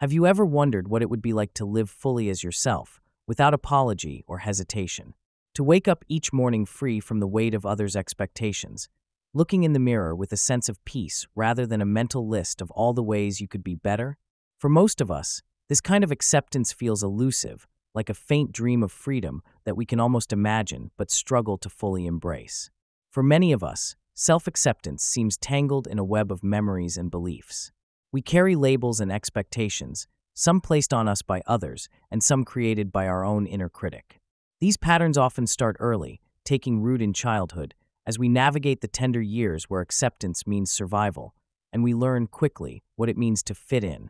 Have you ever wondered what it would be like to live fully as yourself, without apology or hesitation? To wake up each morning free from the weight of others' expectations, looking in the mirror with a sense of peace rather than a mental list of all the ways you could be better? For most of us, this kind of acceptance feels elusive, like a faint dream of freedom that we can almost imagine but struggle to fully embrace. For many of us, self acceptance seems tangled in a web of memories and beliefs. We carry labels and expectations, some placed on us by others, and some created by our own inner critic. These patterns often start early, taking root in childhood, as we navigate the tender years where acceptance means survival, and we learn quickly what it means to fit in.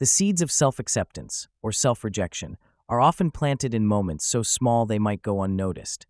The seeds of self acceptance, or self rejection, are often planted in moments so small they might go unnoticed.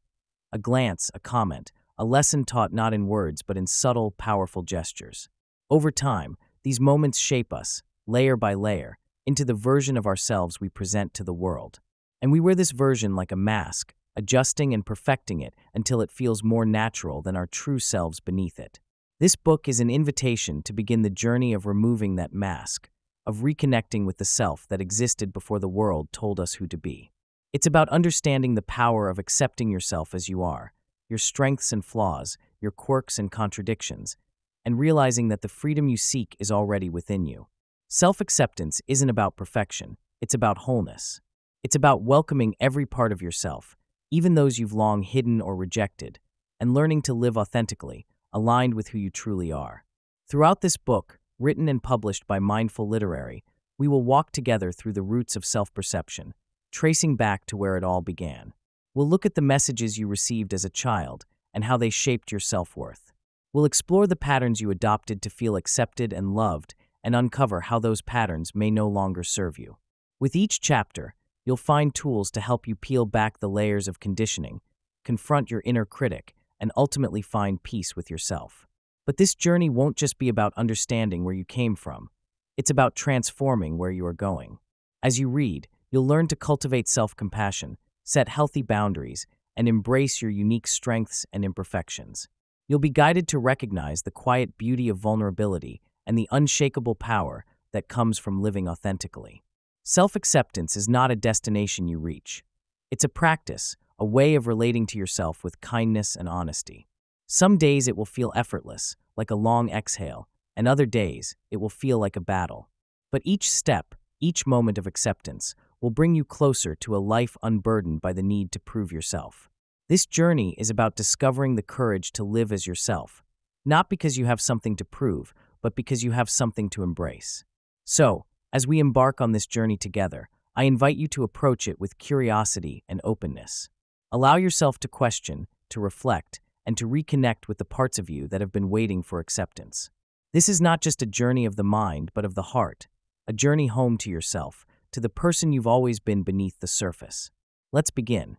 A glance, a comment, a lesson taught not in words but in subtle, powerful gestures. Over time, these moments shape us, layer by layer, into the version of ourselves we present to the world. And we wear this version like a mask, adjusting and perfecting it until it feels more natural than our true selves beneath it. This book is an invitation to begin the journey of removing that mask, of reconnecting with the self that existed before the world told us who to be. It's about understanding the power of accepting yourself as you are, your strengths and flaws, your quirks and contradictions, and realizing that the freedom you seek is already within you. Self acceptance isn't about perfection, it's about wholeness. It's about welcoming every part of yourself, even those you've long hidden or rejected, and learning to live authentically, aligned with who you truly are. Throughout this book, written and published by Mindful Literary, we will walk together through the roots of self perception, tracing back to where it all began. We'll look at the messages you received as a child and how they shaped your self worth. We'll explore the patterns you adopted to feel accepted and loved and uncover how those patterns may no longer serve you. With each chapter, you'll find tools to help you peel back the layers of conditioning, confront your inner critic, and ultimately find peace with yourself. But this journey won't just be about understanding where you came from, it's about transforming where you are going. As you read, you'll learn to cultivate self compassion, set healthy boundaries, and embrace your unique strengths and imperfections. You'll be guided to recognize the quiet beauty of vulnerability and the unshakable power that comes from living authentically. Self acceptance is not a destination you reach, it's a practice, a way of relating to yourself with kindness and honesty. Some days it will feel effortless, like a long exhale, and other days it will feel like a battle. But each step, each moment of acceptance, will bring you closer to a life unburdened by the need to prove yourself. This journey is about discovering the courage to live as yourself, not because you have something to prove, but because you have something to embrace. So, as we embark on this journey together, I invite you to approach it with curiosity and openness. Allow yourself to question, to reflect, and to reconnect with the parts of you that have been waiting for acceptance. This is not just a journey of the mind, but of the heart, a journey home to yourself, to the person you've always been beneath the surface. Let's begin.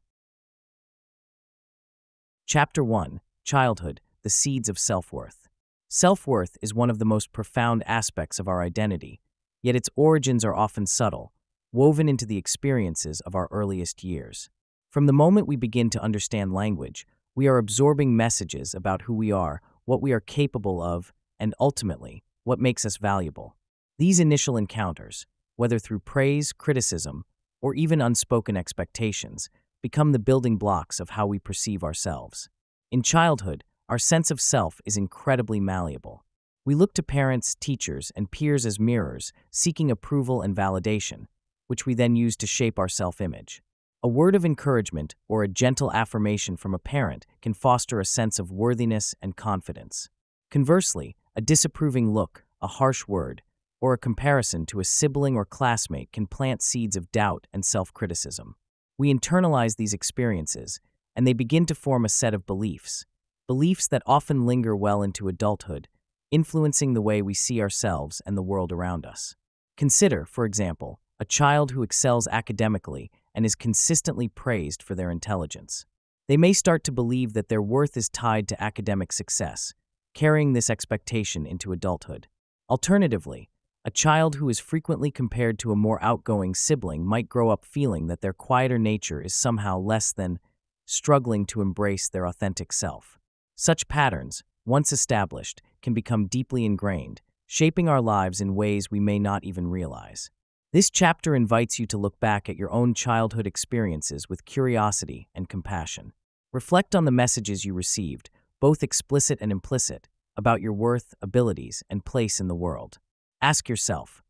Chapter 1 Childhood The Seeds of Self Worth. Self worth is one of the most profound aspects of our identity, yet its origins are often subtle, woven into the experiences of our earliest years. From the moment we begin to understand language, we are absorbing messages about who we are, what we are capable of, and ultimately, what makes us valuable. These initial encounters, whether through praise, criticism, or even unspoken expectations, become the building blocks of how we perceive ourselves. In childhood, our sense of self is incredibly malleable. We look to parents, teachers, and peers as mirrors, seeking approval and validation, which we then use to shape our self image. A word of encouragement or a gentle affirmation from a parent can foster a sense of worthiness and confidence. Conversely, a disapproving look, a harsh word, or a comparison to a sibling or classmate can plant seeds of doubt and self criticism. We internalize these experiences, and they begin to form a set of beliefs, beliefs that often linger well into adulthood, influencing the way we see ourselves and the world around us. Consider, for example, a child who excels academically and is consistently praised for their intelligence. They may start to believe that their worth is tied to academic success, carrying this expectation into adulthood. Alternatively, a child who is frequently compared to a more outgoing sibling might grow up feeling that their quieter nature is somehow less than, struggling to embrace their authentic self. Such patterns, once established, can become deeply ingrained, shaping our lives in ways we may not even realize. This chapter invites you to look back at your own childhood experiences with curiosity and compassion. Reflect on the messages you received, both explicit and implicit, about your worth, abilities, and place in the world. Ask yourself,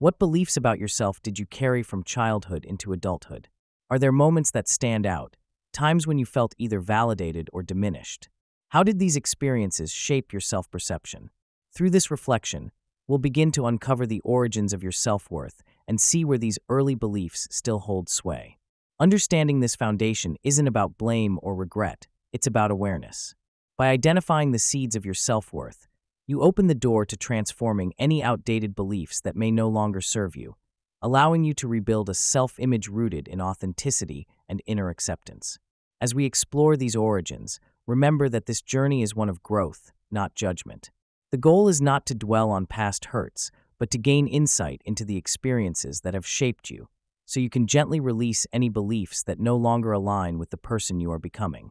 what beliefs about yourself did you carry from childhood into adulthood? Are there moments that stand out, times when you felt either validated or diminished? How did these experiences shape your self perception? Through this reflection, we'll begin to uncover the origins of your self worth and see where these early beliefs still hold sway. Understanding this foundation isn't about blame or regret, it's about awareness. By identifying the seeds of your self worth, you open the door to transforming any outdated beliefs that may no longer serve you, allowing you to rebuild a self image rooted in authenticity and inner acceptance. As we explore these origins, remember that this journey is one of growth, not judgment. The goal is not to dwell on past hurts, but to gain insight into the experiences that have shaped you, so you can gently release any beliefs that no longer align with the person you are becoming.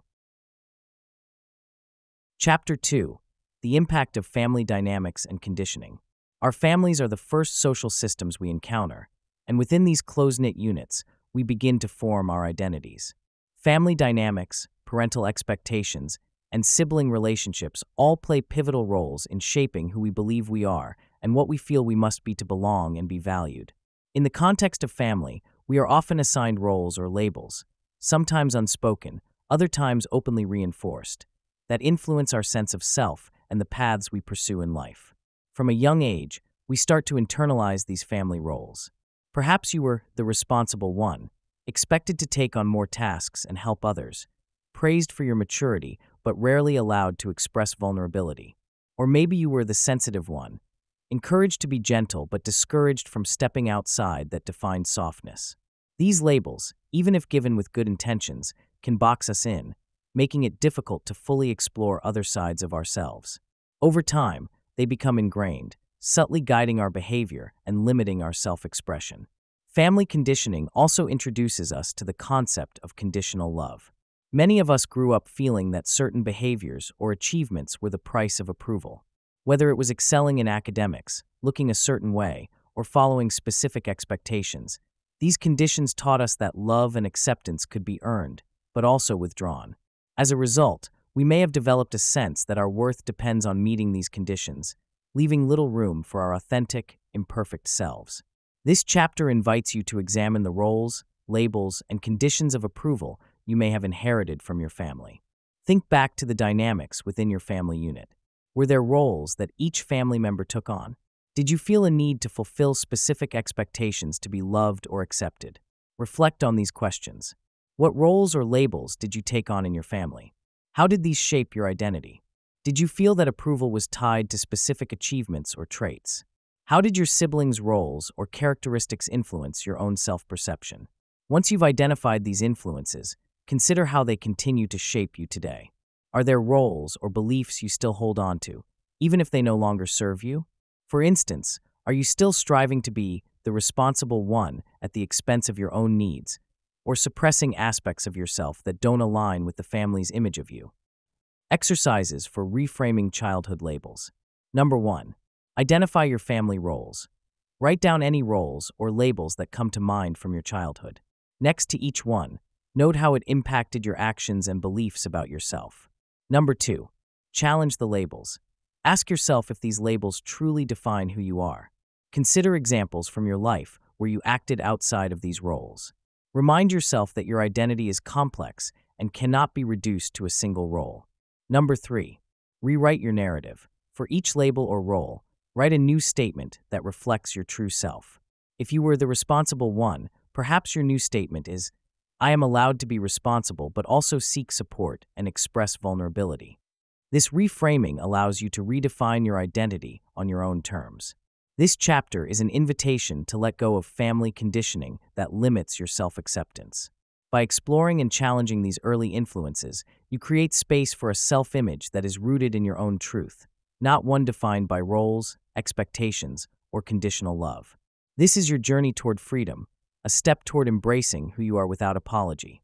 Chapter 2 The Impact of Family Dynamics and Conditioning. Our families are the first social systems we encounter, and within these close knit units, we begin to form our identities. Family dynamics, parental expectations, and sibling relationships all play pivotal roles in shaping who we believe we are and what we feel we must be to belong and be valued. In the context of family, we are often assigned roles or labels, sometimes unspoken, other times openly reinforced, that influence our sense of self and the paths we pursue in life. From a young age, we start to internalize these family roles. Perhaps you were the responsible one, expected to take on more tasks and help others, praised for your maturity but rarely allowed to express vulnerability. Or maybe you were the sensitive one, encouraged to be gentle but discouraged from stepping outside that defined softness. These labels, even if given with good intentions, can box us in, making it difficult to fully explore other sides of ourselves. Over time, they become ingrained, subtly guiding our behavior and limiting our self expression. Family conditioning also introduces us to the concept of conditional love. Many of us grew up feeling that certain behaviors or achievements were the price of approval. Whether it was excelling in academics, looking a certain way, or following specific expectations, these conditions taught us that love and acceptance could be earned, but also withdrawn. As a result, we may have developed a sense that our worth depends on meeting these conditions, leaving little room for our authentic, imperfect selves. This chapter invites you to examine the roles, labels, and conditions of approval you may have inherited from your family. Think back to the dynamics within your family unit. Were there roles that each family member took on? Did you feel a need to fulfill specific expectations to be loved or accepted? Reflect on these questions. What roles or labels did you take on in your family? How did these shape your identity? Did you feel that approval was tied to specific achievements or traits? How did your siblings' roles or characteristics influence your own self perception? Once you've identified these influences, consider how they continue to shape you today. Are there roles or beliefs you still hold on to, even if they no longer serve you? For instance, are you still striving to be the responsible one at the expense of your own needs, or suppressing aspects of yourself that don't align with the family's image of you? Exercises for reframing childhood labels. Number one, identify your family roles. Write down any roles or labels that come to mind from your childhood. Next to each one, note how it impacted your actions and beliefs about yourself. Number two, challenge the labels. Ask yourself if these labels truly define who you are. Consider examples from your life where you acted outside of these roles. Remind yourself that your identity is complex and cannot be reduced to a single role. Number three, rewrite your narrative. For each label or role, write a new statement that reflects your true self. If you were the responsible one, perhaps your new statement is I am allowed to be responsible but also seek support and express vulnerability. This reframing allows you to redefine your identity on your own terms. This chapter is an invitation to let go of family conditioning that limits your self acceptance. By exploring and challenging these early influences, you create space for a self image that is rooted in your own truth, not one defined by roles, expectations, or conditional love. This is your journey toward freedom, a step toward embracing who you are without apology.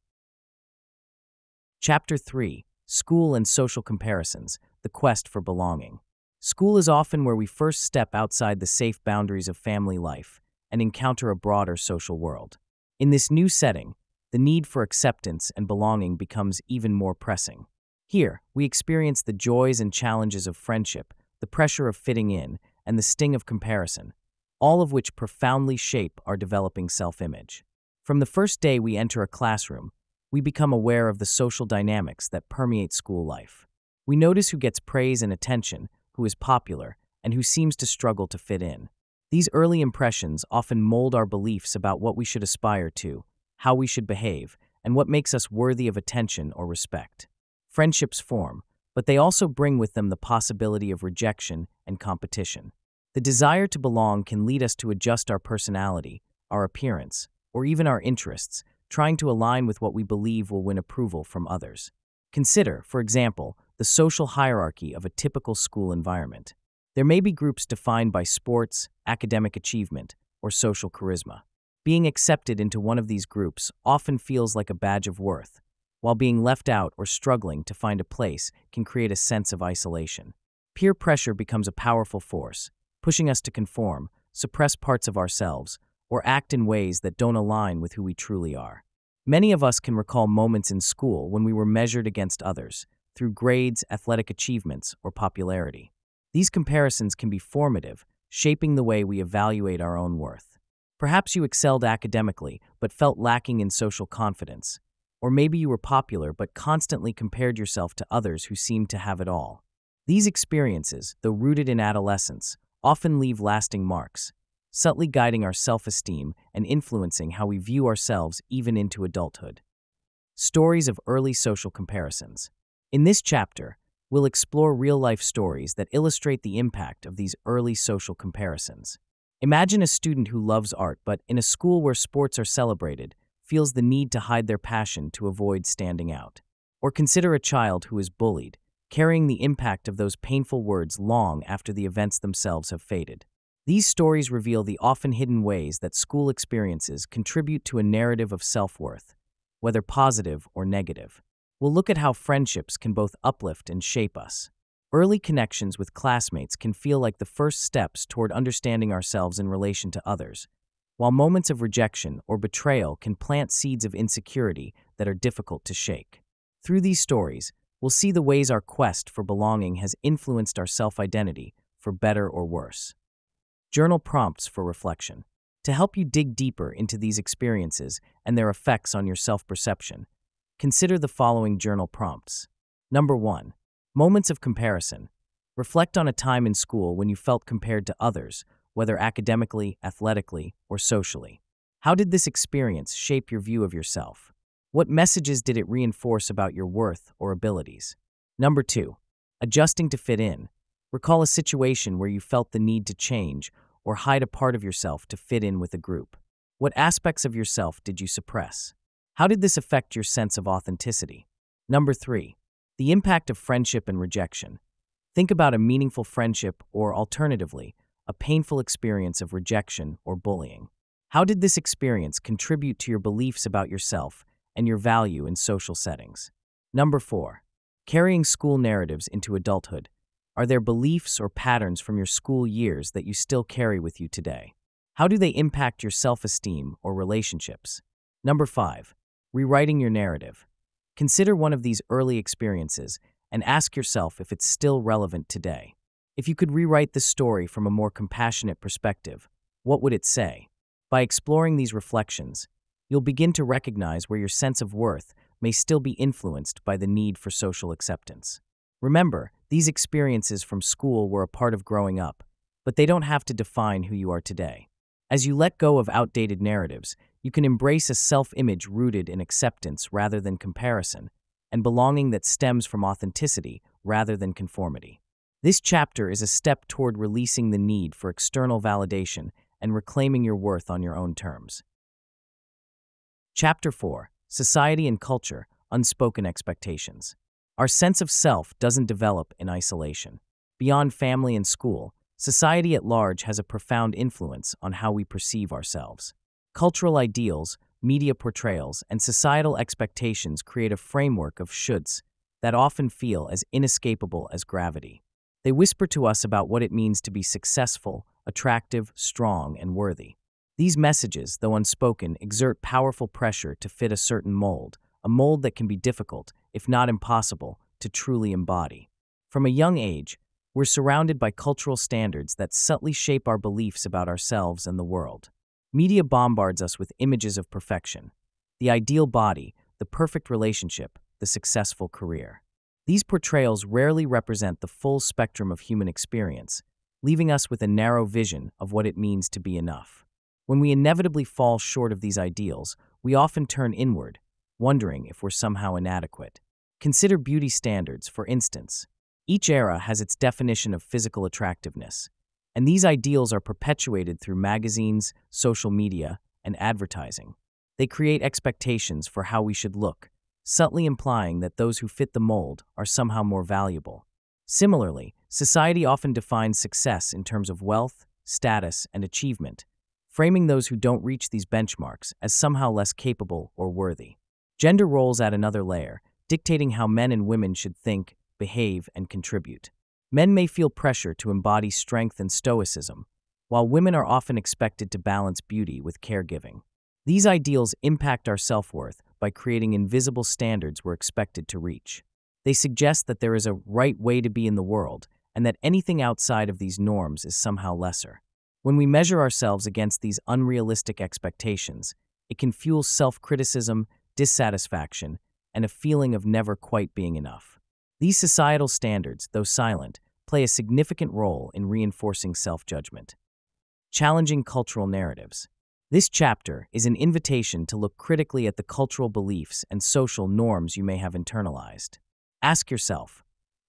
Chapter 3 School and Social Comparisons The Quest for Belonging. School is often where we first step outside the safe boundaries of family life and encounter a broader social world. In this new setting, the need for acceptance and belonging becomes even more pressing. Here, we experience the joys and challenges of friendship, the pressure of fitting in, and the sting of comparison, all of which profoundly shape our developing self image. From the first day we enter a classroom, we become aware of the social dynamics that permeate school life. We notice who gets praise and attention, who is popular, and who seems to struggle to fit in. These early impressions often mold our beliefs about what we should aspire to, how we should behave, and what makes us worthy of attention or respect. Friendships form, but they also bring with them the possibility of rejection and competition. The desire to belong can lead us to adjust our personality, our appearance, or even our interests, trying to align with what we believe will win approval from others. Consider, for example, the social hierarchy of a typical school environment. There may be groups defined by sports, academic achievement, or social charisma. Being accepted into one of these groups often feels like a badge of worth, while being left out or struggling to find a place can create a sense of isolation. Peer pressure becomes a powerful force, pushing us to conform, suppress parts of ourselves, or act in ways that don't align with who we truly are. Many of us can recall moments in school when we were measured against others, through grades, athletic achievements, or popularity. These comparisons can be formative, shaping the way we evaluate our own worth. Perhaps you excelled academically but felt lacking in social confidence. Or maybe you were popular but constantly compared yourself to others who seemed to have it all. These experiences, though rooted in adolescence, often leave lasting marks, subtly guiding our self esteem and influencing how we view ourselves even into adulthood. Stories of early social comparisons. In this chapter, we'll explore real life stories that illustrate the impact of these early social comparisons. Imagine a student who loves art but, in a school where sports are celebrated, feels the need to hide their passion to avoid standing out. Or consider a child who is bullied, carrying the impact of those painful words long after the events themselves have faded. These stories reveal the often hidden ways that school experiences contribute to a narrative of self worth, whether positive or negative. We'll look at how friendships can both uplift and shape us. Early connections with classmates can feel like the first steps toward understanding ourselves in relation to others, while moments of rejection or betrayal can plant seeds of insecurity that are difficult to shake. Through these stories, we'll see the ways our quest for belonging has influenced our self identity, for better or worse. Journal prompts for reflection. To help you dig deeper into these experiences and their effects on your self perception, consider the following journal prompts. Number one, moments of comparison. Reflect on a time in school when you felt compared to others, whether academically, athletically, or socially. How did this experience shape your view of yourself? What messages did it reinforce about your worth or abilities? Number two, adjusting to fit in. Recall a situation where you felt the need to change or hide a part of yourself to fit in with a group. What aspects of yourself did you suppress? How did this affect your sense of authenticity? Number three, the impact of friendship and rejection. Think about a meaningful friendship or, alternatively, a painful experience of rejection or bullying. How did this experience contribute to your beliefs about yourself and your value in social settings? Number four, carrying school narratives into adulthood. Are there beliefs or patterns from your school years that you still carry with you today? How do they impact your self esteem or relationships? Number five, rewriting your narrative. Consider one of these early experiences and ask yourself if it's still relevant today. If you could rewrite the story from a more compassionate perspective, what would it say? By exploring these reflections, you'll begin to recognize where your sense of worth may still be influenced by the need for social acceptance. Remember, these experiences from school were a part of growing up, but they don't have to define who you are today. As you let go of outdated narratives, you can embrace a self image rooted in acceptance rather than comparison, and belonging that stems from authenticity rather than conformity. This chapter is a step toward releasing the need for external validation and reclaiming your worth on your own terms. Chapter 4 Society and Culture Unspoken Expectations. Our sense of self doesn't develop in isolation. Beyond family and school, society at large has a profound influence on how we perceive ourselves. Cultural ideals, media portrayals, and societal expectations create a framework of shoulds that often feel as inescapable as gravity. They whisper to us about what it means to be successful, attractive, strong, and worthy. These messages, though unspoken, exert powerful pressure to fit a certain mold, a mold that can be difficult, if not impossible, to truly embody. From a young age, we're surrounded by cultural standards that subtly shape our beliefs about ourselves and the world. Media bombards us with images of perfection the ideal body, the perfect relationship, the successful career. These portrayals rarely represent the full spectrum of human experience, leaving us with a narrow vision of what it means to be enough. When we inevitably fall short of these ideals, we often turn inward, wondering if we're somehow inadequate. Consider beauty standards, for instance. Each era has its definition of physical attractiveness, and these ideals are perpetuated through magazines, social media, and advertising. They create expectations for how we should look, subtly implying that those who fit the mold are somehow more valuable. Similarly, society often defines success in terms of wealth, status, and achievement, framing those who don't reach these benchmarks as somehow less capable or worthy. Gender roles add another layer, dictating how men and women should think, behave, and contribute. Men may feel pressure to embody strength and stoicism, while women are often expected to balance beauty with caregiving. These ideals impact our self worth by creating invisible standards we're expected to reach. They suggest that there is a right way to be in the world, and that anything outside of these norms is somehow lesser. When we measure ourselves against these unrealistic expectations, it can fuel self criticism, dissatisfaction, and a feeling of never quite being enough. These societal standards, though silent, play a significant role in reinforcing self judgment. Challenging cultural narratives. This chapter is an invitation to look critically at the cultural beliefs and social norms you may have internalized. Ask yourself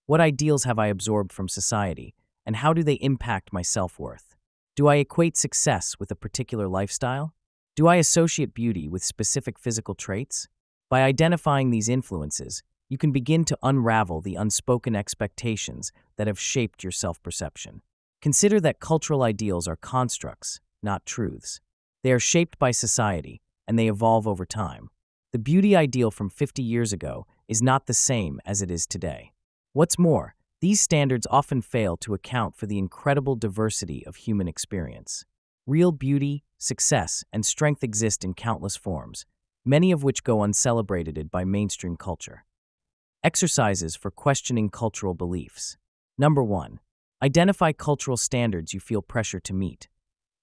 what ideals have I absorbed from society, and how do they impact my self worth? Do I equate success with a particular lifestyle? Do I associate beauty with specific physical traits? By identifying these influences, you can begin to unravel the unspoken expectations that have shaped your self perception. Consider that cultural ideals are constructs, not truths. They are shaped by society, and they evolve over time. The beauty ideal from 50 years ago is not the same as it is today. What's more, these standards often fail to account for the incredible diversity of human experience. Real beauty, success, and strength exist in countless forms, many of which go uncelebrated by mainstream culture. Exercises for questioning cultural beliefs. Number one, identify cultural standards you feel pressure to meet.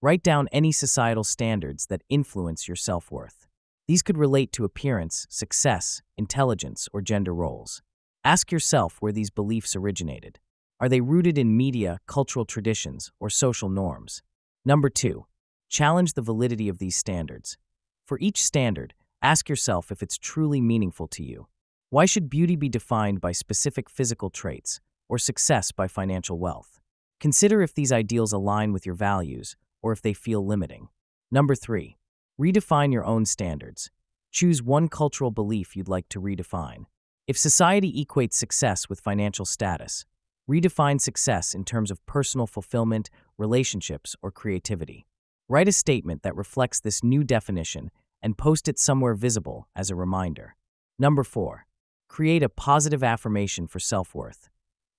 Write down any societal standards that influence your self worth. These could relate to appearance, success, intelligence, or gender roles. Ask yourself where these beliefs originated. Are they rooted in media, cultural traditions, or social norms? Number two, challenge the validity of these standards. For each standard, ask yourself if it's truly meaningful to you. Why should beauty be defined by specific physical traits, or success by financial wealth? Consider if these ideals align with your values, or if they feel limiting. Number three, redefine your own standards. Choose one cultural belief you'd like to redefine. If society equates success with financial status, redefine success in terms of personal fulfillment, relationships, or creativity. Write a statement that reflects this new definition and post it somewhere visible as a reminder. Number four, create a positive affirmation for self worth.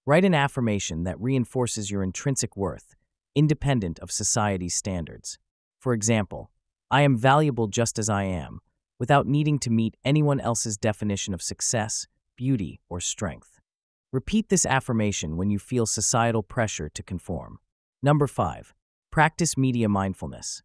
Write an affirmation that reinforces your intrinsic worth, independent of society's standards. For example, I am valuable just as I am, without needing to meet anyone else's definition of success, beauty, or strength. Repeat this affirmation when you feel societal pressure to conform. Number 5. Practice media mindfulness.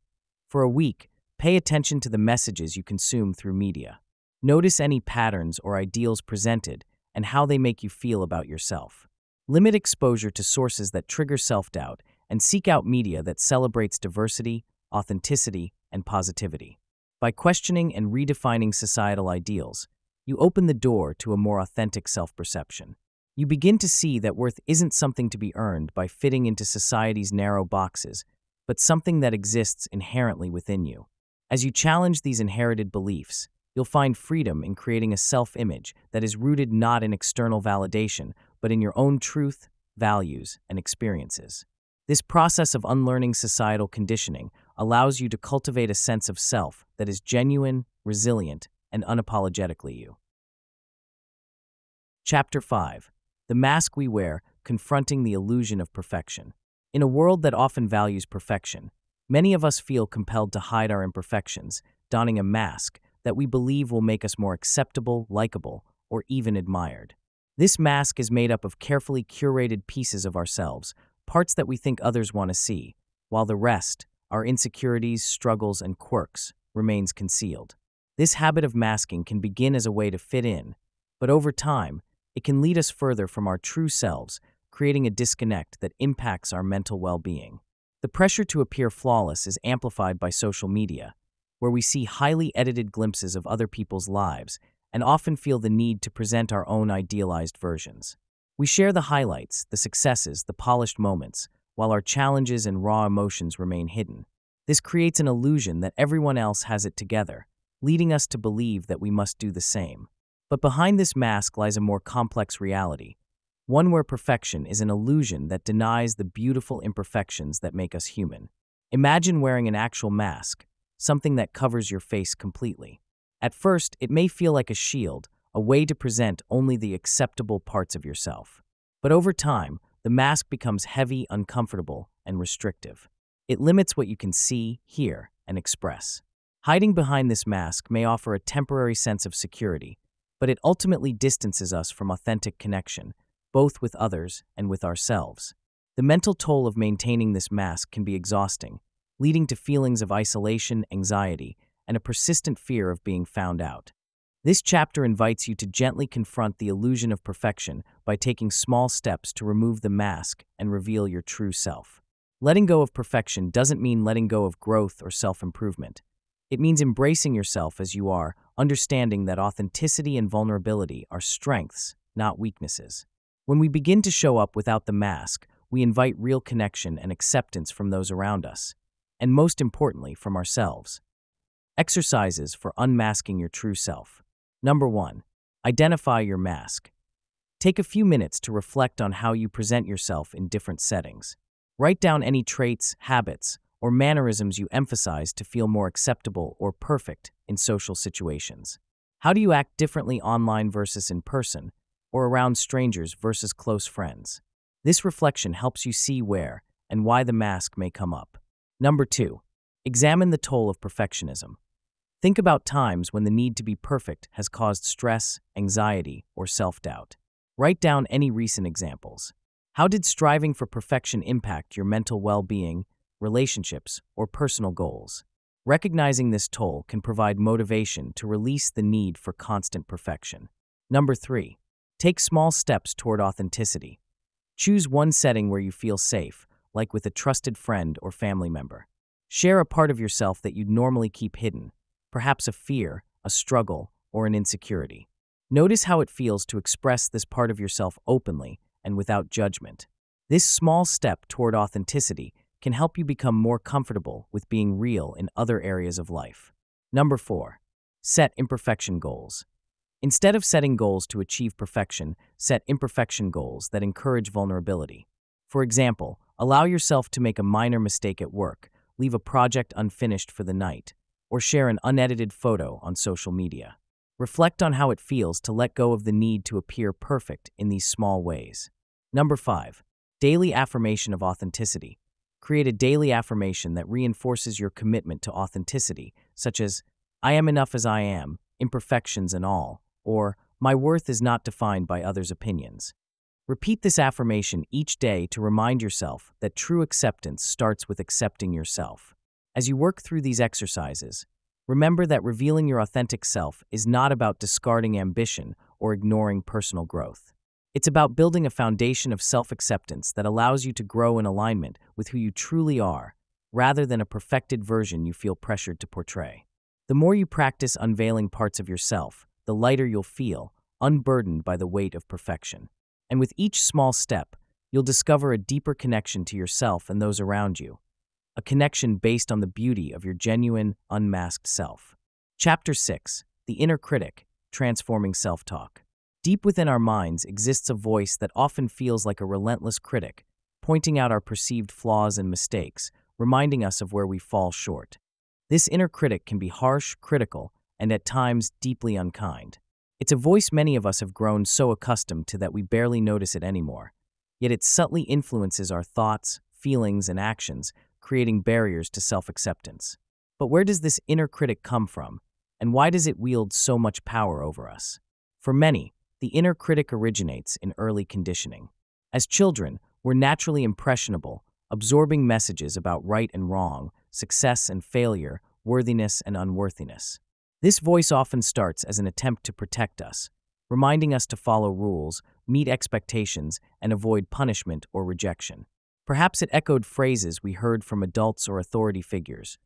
For a week, pay attention to the messages you consume through media. Notice any patterns or ideals presented and how they make you feel about yourself. Limit exposure to sources that trigger self doubt and seek out media that celebrates diversity, authenticity, and positivity. By questioning and redefining societal ideals, you open the door to a more authentic self perception. You begin to see that worth isn't something to be earned by fitting into society's narrow boxes, but something that exists inherently within you. As you challenge these inherited beliefs, you'll find freedom in creating a self image that is rooted not in external validation, but in your own truth, values, and experiences. This process of unlearning societal conditioning allows you to cultivate a sense of self that is genuine, resilient, and unapologetically you. Chapter 5 The Mask We Wear Confronting the Illusion of Perfection. In a world that often values perfection, Many of us feel compelled to hide our imperfections, donning a mask that we believe will make us more acceptable, likable, or even admired. This mask is made up of carefully curated pieces of ourselves, parts that we think others want to see, while the rest, our insecurities, struggles, and quirks, remains concealed. This habit of masking can begin as a way to fit in, but over time, it can lead us further from our true selves, creating a disconnect that impacts our mental well being. The pressure to appear flawless is amplified by social media, where we see highly edited glimpses of other people's lives and often feel the need to present our own idealized versions. We share the highlights, the successes, the polished moments, while our challenges and raw emotions remain hidden. This creates an illusion that everyone else has it together, leading us to believe that we must do the same. But behind this mask lies a more complex reality, one where perfection is an illusion that denies the beautiful imperfections that make us human. Imagine wearing an actual mask, something that covers your face completely. At first, it may feel like a shield, a way to present only the acceptable parts of yourself. But over time, the mask becomes heavy, uncomfortable, and restrictive. It limits what you can see, hear, and express. Hiding behind this mask may offer a temporary sense of security, but it ultimately distances us from authentic connection, both with others and with ourselves. The mental toll of maintaining this mask can be exhausting, leading to feelings of isolation, anxiety, and a persistent fear of being found out. This chapter invites you to gently confront the illusion of perfection by taking small steps to remove the mask and reveal your true self. Letting go of perfection doesn't mean letting go of growth or self improvement. It means embracing yourself as you are, understanding that authenticity and vulnerability are strengths, not weaknesses. When we begin to show up without the mask, we invite real connection and acceptance from those around us and most importantly, from ourselves. Exercises for unmasking your true self. Number one, identify your mask. Take a few minutes to reflect on how you present yourself in different settings. Write down any traits, habits, or mannerisms you emphasize to feel more acceptable or perfect in social situations. How do you act differently online versus in person, or around strangers versus close friends? This reflection helps you see where and why the mask may come up. Number two, examine the toll of perfectionism. Think about times when the need to be perfect has caused stress, anxiety, or self doubt. Write down any recent examples. How did striving for perfection impact your mental well being, relationships, or personal goals? Recognizing this toll can provide motivation to release the need for constant perfection. Number three, take small steps toward authenticity. Choose one setting where you feel safe, like with a trusted friend or family member. Share a part of yourself that you'd normally keep hidden, perhaps a fear, a struggle, or an insecurity. Notice how it feels to express this part of yourself openly and without judgment. This small step toward authenticity can help you become more comfortable with being real in other areas of life. Number four, set imperfection goals. Instead of setting goals to achieve perfection, set imperfection goals that encourage vulnerability. For example, Allow yourself to make a minor mistake at work, leave a project unfinished for the night, or share an unedited photo on social media. Reflect on how it feels to let go of the need to appear perfect in these small ways. Number 5. Daily affirmation of authenticity. Create a daily affirmation that reinforces your commitment to authenticity, such as, I am enough as I am, imperfections and all, or, My worth is not defined by others' opinions. Repeat this affirmation each day to remind yourself that true acceptance starts with accepting yourself. As you work through these exercises, remember that revealing your authentic self is not about discarding ambition or ignoring personal growth. It's about building a foundation of self acceptance that allows you to grow in alignment with who you truly are, rather than a perfected version you feel pressured to portray. The more you practice unveiling parts of yourself, the lighter you'll feel, unburdened by the weight of perfection. And with each small step, you'll discover a deeper connection to yourself and those around you, a connection based on the beauty of your genuine, unmasked self. Chapter 6 The Inner Critic Transforming Self Talk. Deep within our minds exists a voice that often feels like a relentless critic, pointing out our perceived flaws and mistakes, reminding us of where we fall short. This inner critic can be harsh, critical, and at times deeply unkind. It's a voice many of us have grown so accustomed to that we barely notice it anymore. Yet it subtly influences our thoughts, feelings, and actions, creating barriers to self acceptance. But where does this inner critic come from, and why does it wield so much power over us? For many, the inner critic originates in early conditioning. As children, we're naturally impressionable, absorbing messages about right and wrong, success and failure, worthiness and unworthiness. This voice often starts as an attempt to protect us, reminding us to follow rules, meet expectations, and avoid punishment or rejection. Perhaps it echoed phrases we heard from adults or authority figures,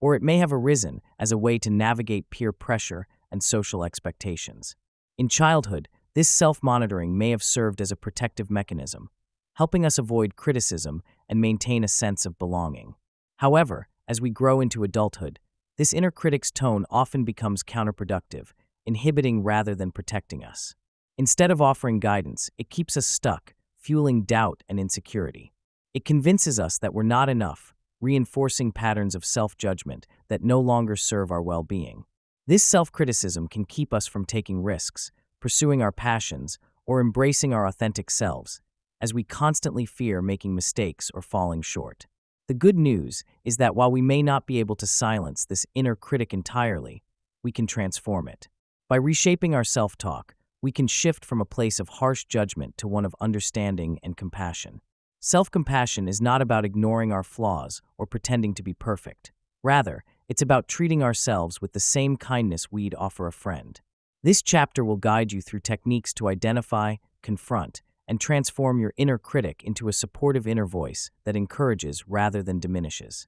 or it may have arisen as a way to navigate peer pressure and social expectations. In childhood, this self monitoring may have served as a protective mechanism, helping us avoid criticism and maintain a sense of belonging. However, as we grow into adulthood, this inner critic's tone often becomes counterproductive, inhibiting rather than protecting us. Instead of offering guidance, it keeps us stuck, fueling doubt and insecurity. It convinces us that we're not enough, reinforcing patterns of self judgment that no longer serve our well being. This self criticism can keep us from taking risks, pursuing our passions, or embracing our authentic selves, as we constantly fear making mistakes or falling short. The good news is that while we may not be able to silence this inner critic entirely, we can transform it. By reshaping our self talk, we can shift from a place of harsh judgment to one of understanding and compassion. Self compassion is not about ignoring our flaws or pretending to be perfect. Rather, it's about treating ourselves with the same kindness we'd offer a friend. This chapter will guide you through techniques to identify, confront, and transform your inner critic into a supportive inner voice that encourages rather than diminishes.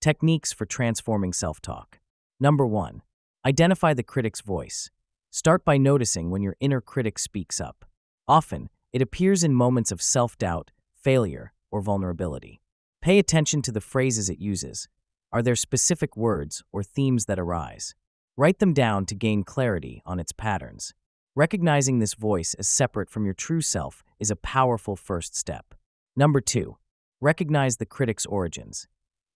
Techniques for transforming self talk. Number one, identify the critic's voice. Start by noticing when your inner critic speaks up. Often, it appears in moments of self doubt, failure, or vulnerability. Pay attention to the phrases it uses. Are there specific words or themes that arise? Write them down to gain clarity on its patterns. Recognizing this voice as separate from your true self is a powerful first step. Number two, recognize the critic's origins.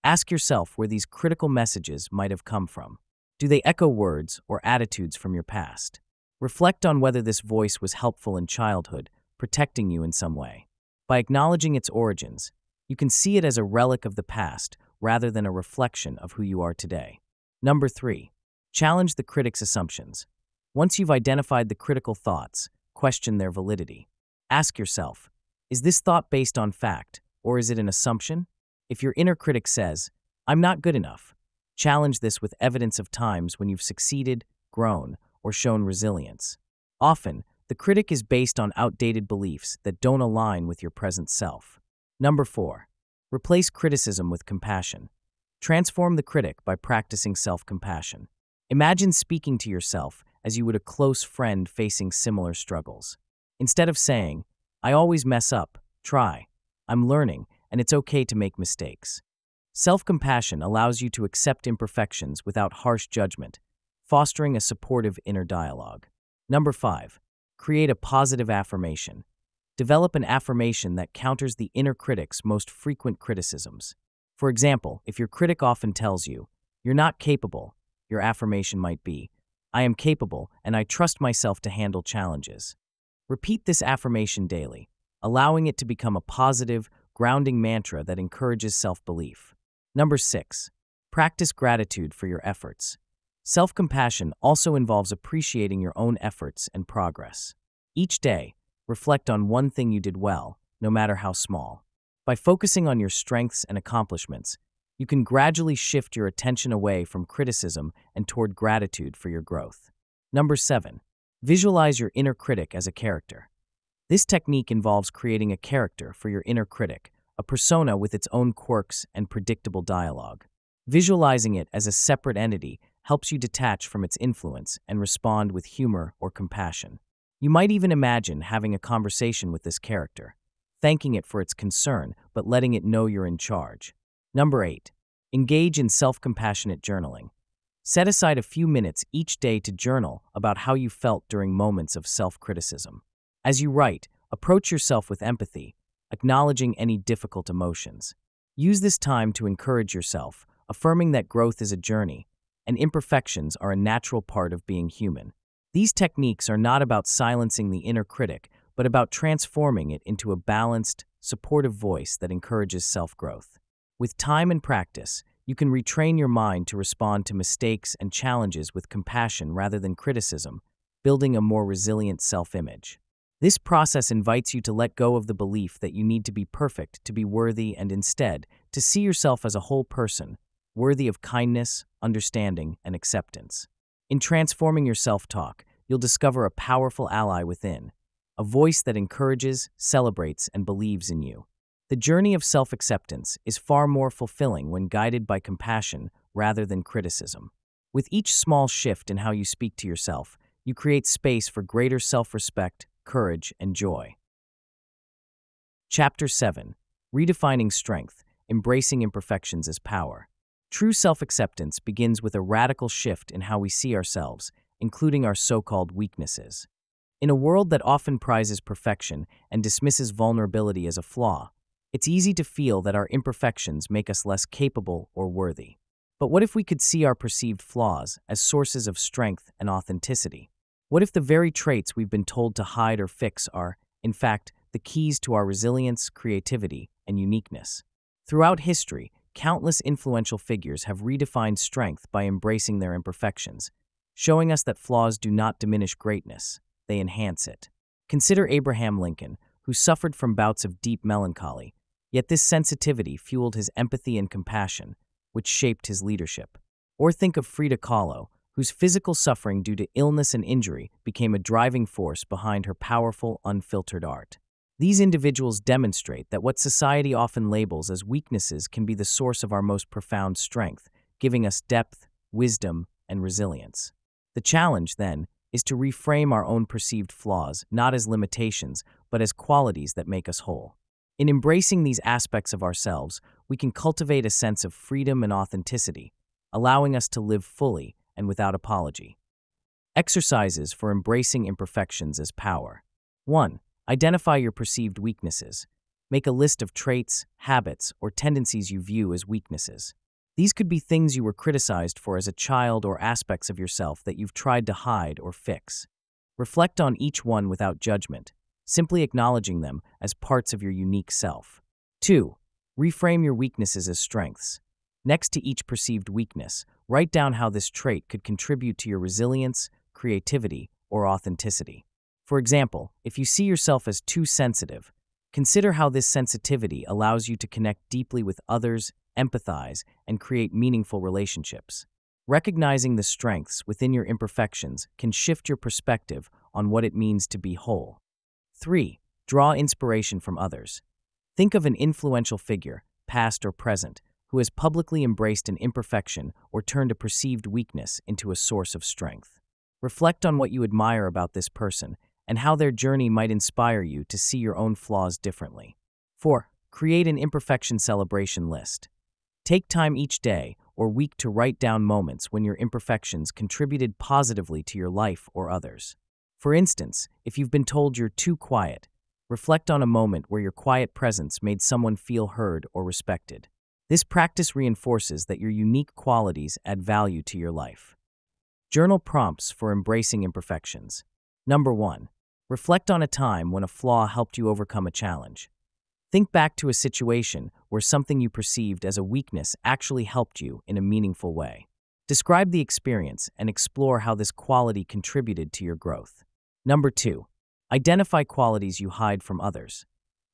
Ask yourself where these critical messages might have come from. Do they echo words or attitudes from your past? Reflect on whether this voice was helpful in childhood, protecting you in some way. By acknowledging its origins, you can see it as a relic of the past rather than a reflection of who you are today. Number three, challenge the critic's assumptions. Once you've identified the critical thoughts, question their validity. Ask yourself Is this thought based on fact, or is it an assumption? If your inner critic says, I'm not good enough, challenge this with evidence of times when you've succeeded, grown, or shown resilience. Often, the critic is based on outdated beliefs that don't align with your present self. Number four, replace criticism with compassion. Transform the critic by practicing self compassion. Imagine speaking to yourself as you would a close friend facing similar struggles. Instead of saying, I always mess up, try, I'm learning, and it's okay to make mistakes. Self compassion allows you to accept imperfections without harsh judgment, fostering a supportive inner dialogue. Number five, create a positive affirmation. Develop an affirmation that counters the inner critic's most frequent criticisms. For example, if your critic often tells you, you're not capable, your affirmation might be, I am capable and I trust myself to handle challenges. Repeat this affirmation daily, allowing it to become a positive, grounding mantra that encourages self belief. Number six, practice gratitude for your efforts. Self compassion also involves appreciating your own efforts and progress. Each day, reflect on one thing you did well, no matter how small. By focusing on your strengths and accomplishments, you can gradually shift your attention away from criticism and toward gratitude for your growth. Number seven, visualize your inner critic as a character. This technique involves creating a character for your inner critic, a persona with its own quirks and predictable dialogue. Visualizing it as a separate entity helps you detach from its influence and respond with humor or compassion. You might even imagine having a conversation with this character, thanking it for its concern but letting it know you're in charge. Number 8. Engage in self compassionate journaling. Set aside a few minutes each day to journal about how you felt during moments of self criticism. As you write, approach yourself with empathy, acknowledging any difficult emotions. Use this time to encourage yourself, affirming that growth is a journey and imperfections are a natural part of being human. These techniques are not about silencing the inner critic, but about transforming it into a balanced, supportive voice that encourages self growth. With time and practice, you can retrain your mind to respond to mistakes and challenges with compassion rather than criticism, building a more resilient self image. This process invites you to let go of the belief that you need to be perfect to be worthy and instead to see yourself as a whole person, worthy of kindness, understanding, and acceptance. In transforming your self talk, you'll discover a powerful ally within, a voice that encourages, celebrates, and believes in you. The journey of self acceptance is far more fulfilling when guided by compassion rather than criticism. With each small shift in how you speak to yourself, you create space for greater self respect, courage, and joy. Chapter 7 Redefining Strength Embracing Imperfections as Power. True self acceptance begins with a radical shift in how we see ourselves, including our so called weaknesses. In a world that often prizes perfection and dismisses vulnerability as a flaw, it's easy to feel that our imperfections make us less capable or worthy. But what if we could see our perceived flaws as sources of strength and authenticity? What if the very traits we've been told to hide or fix are, in fact, the keys to our resilience, creativity, and uniqueness? Throughout history, countless influential figures have redefined strength by embracing their imperfections, showing us that flaws do not diminish greatness, they enhance it. Consider Abraham Lincoln, who suffered from bouts of deep melancholy, yet this sensitivity fueled his empathy and compassion, which shaped his leadership. Or think of Frida Kahlo, whose physical suffering due to illness and injury became a driving force behind her powerful, unfiltered art. These individuals demonstrate that what society often labels as weaknesses can be the source of our most profound strength, giving us depth, wisdom, and resilience. The challenge, then, is to reframe our own perceived flaws not as limitations, but as qualities that make us whole. In embracing these aspects of ourselves, we can cultivate a sense of freedom and authenticity, allowing us to live fully and without apology. Exercises for embracing imperfections as power. 1. Identify your perceived weaknesses. Make a list of traits, habits, or tendencies you view as weaknesses. These could be things you were criticized for as a child or aspects of yourself that you've tried to hide or fix. Reflect on each one without judgment, simply acknowledging them as parts of your unique self. 2. Reframe your weaknesses as strengths. Next to each perceived weakness, write down how this trait could contribute to your resilience, creativity, or authenticity. For example, if you see yourself as too sensitive, consider how this sensitivity allows you to connect deeply with others, empathize, and create meaningful relationships. Recognizing the strengths within your imperfections can shift your perspective on what it means to be whole. 3. Draw inspiration from others. Think of an influential figure, past or present, who has publicly embraced an imperfection or turned a perceived weakness into a source of strength. Reflect on what you admire about this person and how their journey might inspire you to see your own flaws differently. 4. Create an imperfection celebration list. Take time each day or week to write down moments when your imperfections contributed positively to your life or others. For instance, if you've been told you're too quiet, reflect on a moment where your quiet presence made someone feel heard or respected. This practice reinforces that your unique qualities add value to your life. Journal prompts for embracing imperfections. Number 1. Reflect on a time when a flaw helped you overcome a challenge. Think back to a situation where something you perceived as a weakness actually helped you in a meaningful way. Describe the experience and explore how this quality contributed to your growth. Number 2. Identify qualities you hide from others.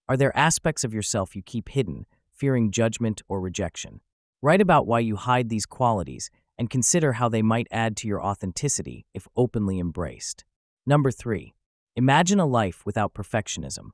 Are there aspects of yourself you keep hidden fearing judgment or rejection. Write about why you hide these qualities and consider how they might add to your authenticity if openly embraced. Number three, imagine a life without perfectionism.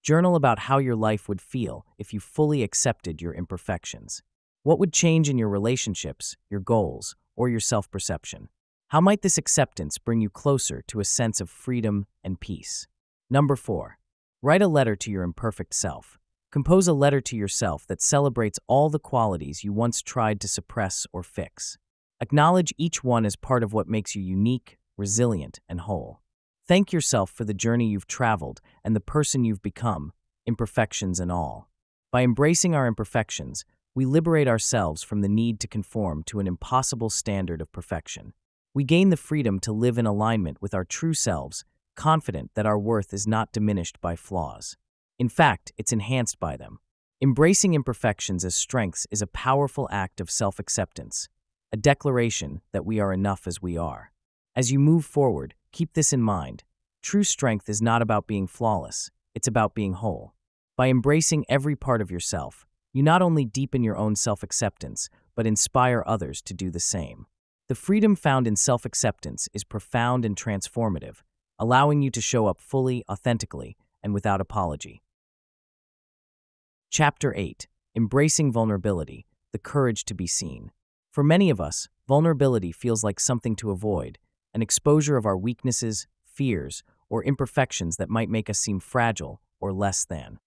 Journal about how your life would feel if you fully accepted your imperfections. What would change in your relationships, your goals, or your self perception? How might this acceptance bring you closer to a sense of freedom and peace? Number four, write a letter to your imperfect self. Compose a letter to yourself that celebrates all the qualities you once tried to suppress or fix. Acknowledge each one as part of what makes you unique, resilient, and whole. Thank yourself for the journey you've traveled and the person you've become, imperfections and all. By embracing our imperfections, we liberate ourselves from the need to conform to an impossible standard of perfection. We gain the freedom to live in alignment with our true selves, confident that our worth is not diminished by flaws. In fact, it's enhanced by them. Embracing imperfections as strengths is a powerful act of self acceptance, a declaration that we are enough as we are. As you move forward, keep this in mind. True strength is not about being flawless, it's about being whole. By embracing every part of yourself, you not only deepen your own self acceptance, but inspire others to do the same. The freedom found in self acceptance is profound and transformative, allowing you to show up fully, authentically, and without apology. Chapter 8 Embracing Vulnerability The Courage to Be Seen. For many of us, vulnerability feels like something to avoid, an exposure of our weaknesses, fears, or imperfections that might make us seem fragile or less than.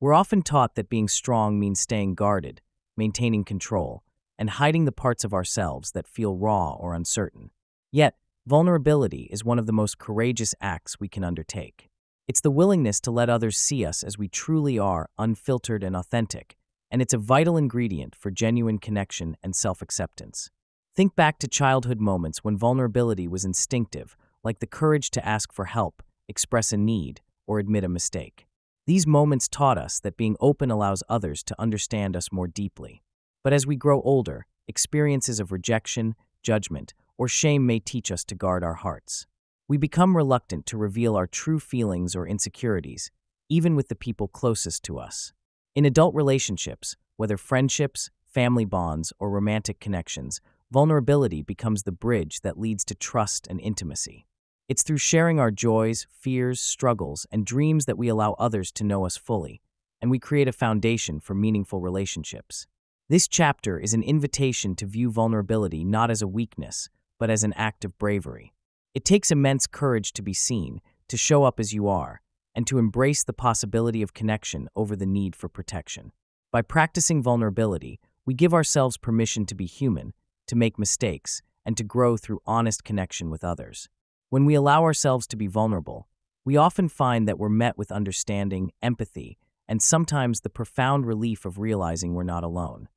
We're often taught that being strong means staying guarded, maintaining control, and hiding the parts of ourselves that feel raw or uncertain. Yet, vulnerability is one of the most courageous acts we can undertake. It's the willingness to let others see us as we truly are, unfiltered and authentic, and it's a vital ingredient for genuine connection and self acceptance. Think back to childhood moments when vulnerability was instinctive, like the courage to ask for help, express a need, or admit a mistake. These moments taught us that being open allows others to understand us more deeply. But as we grow older, experiences of rejection, judgment, or shame may teach us to guard our hearts. We become reluctant to reveal our true feelings or insecurities, even with the people closest to us. In adult relationships, whether friendships, family bonds, or romantic connections, vulnerability becomes the bridge that leads to trust and intimacy. It's through sharing our joys, fears, struggles, and dreams that we allow others to know us fully, and we create a foundation for meaningful relationships. This chapter is an invitation to view vulnerability not as a weakness, but as an act of bravery. It takes immense courage to be seen, to show up as you are, and to embrace the possibility of connection over the need for protection. By practicing vulnerability, we give ourselves permission to be human, to make mistakes, and to grow through honest connection with others. When we allow ourselves to be vulnerable, we often find that we're met with understanding, empathy, and sometimes the profound relief of realizing we're not alone.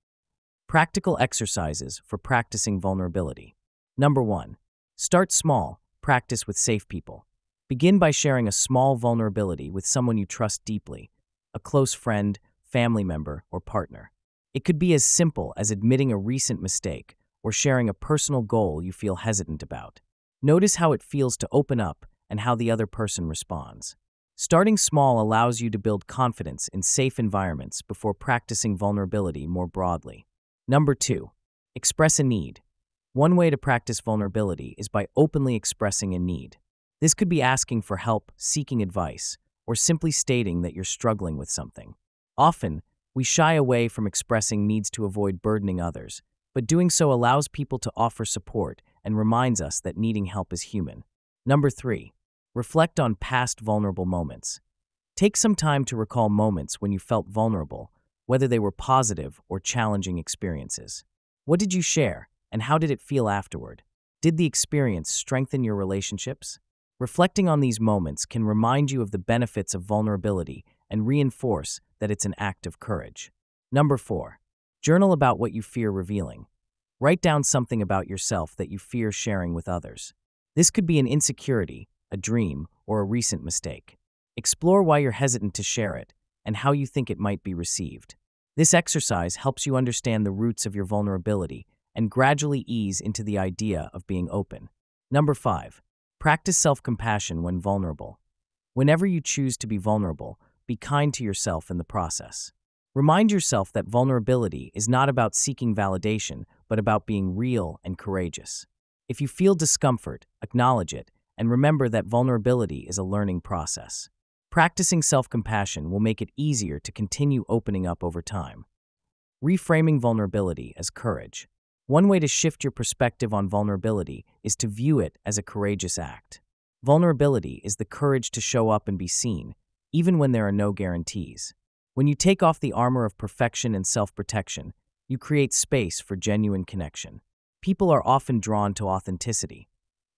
Practical exercises for practicing vulnerability. Number one, start small Practice with safe people. Begin by sharing a small vulnerability with someone you trust deeply, a close friend, family member, or partner. It could be as simple as admitting a recent mistake or sharing a personal goal you feel hesitant about. Notice how it feels to open up and how the other person responds. Starting small allows you to build confidence in safe environments before practicing vulnerability more broadly. Number two, express a need. One way to practice vulnerability is by openly expressing a need. This could be asking for help, seeking advice, or simply stating that you're struggling with something. Often, we shy away from expressing needs to avoid burdening others, but doing so allows people to offer support and reminds us that needing help is human. Number three, reflect on past vulnerable moments. Take some time to recall moments when you felt vulnerable, whether they were positive or challenging experiences. What did you share? and how did it feel afterward? Did the experience strengthen your relationships? Reflecting on these moments can remind you of the benefits of vulnerability and reinforce that it's an act of courage. Number four, journal about what you fear revealing. Write down something about yourself that you fear sharing with others. This could be an insecurity, a dream, or a recent mistake. Explore why you're hesitant to share it and how you think it might be received. This exercise helps you understand the roots of your vulnerability and gradually ease into the idea of being open. Number five, practice self compassion when vulnerable. Whenever you choose to be vulnerable, be kind to yourself in the process. Remind yourself that vulnerability is not about seeking validation, but about being real and courageous. If you feel discomfort, acknowledge it, and remember that vulnerability is a learning process. Practicing self compassion will make it easier to continue opening up over time. Reframing vulnerability as courage. One way to shift your perspective on vulnerability is to view it as a courageous act. Vulnerability is the courage to show up and be seen, even when there are no guarantees. When you take off the armor of perfection and self protection, you create space for genuine connection. People are often drawn to authenticity.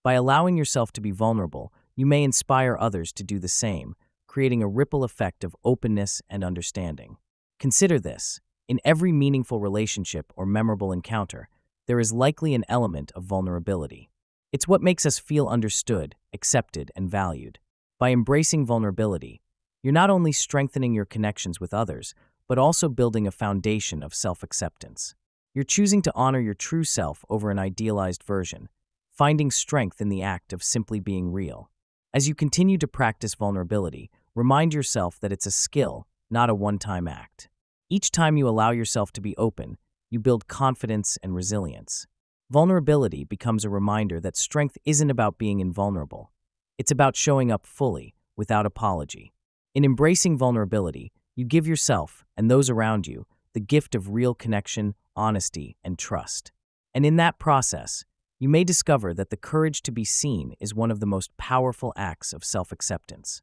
By allowing yourself to be vulnerable, you may inspire others to do the same, creating a ripple effect of openness and understanding. Consider this in every meaningful relationship or memorable encounter, there is likely an element of vulnerability. It's what makes us feel understood, accepted, and valued. By embracing vulnerability, you're not only strengthening your connections with others, but also building a foundation of self acceptance. You're choosing to honor your true self over an idealized version, finding strength in the act of simply being real. As you continue to practice vulnerability, remind yourself that it's a skill, not a one time act. Each time you allow yourself to be open, you build confidence and resilience. Vulnerability becomes a reminder that strength isn't about being invulnerable, it's about showing up fully, without apology. In embracing vulnerability, you give yourself and those around you the gift of real connection, honesty, and trust. And in that process, you may discover that the courage to be seen is one of the most powerful acts of self acceptance.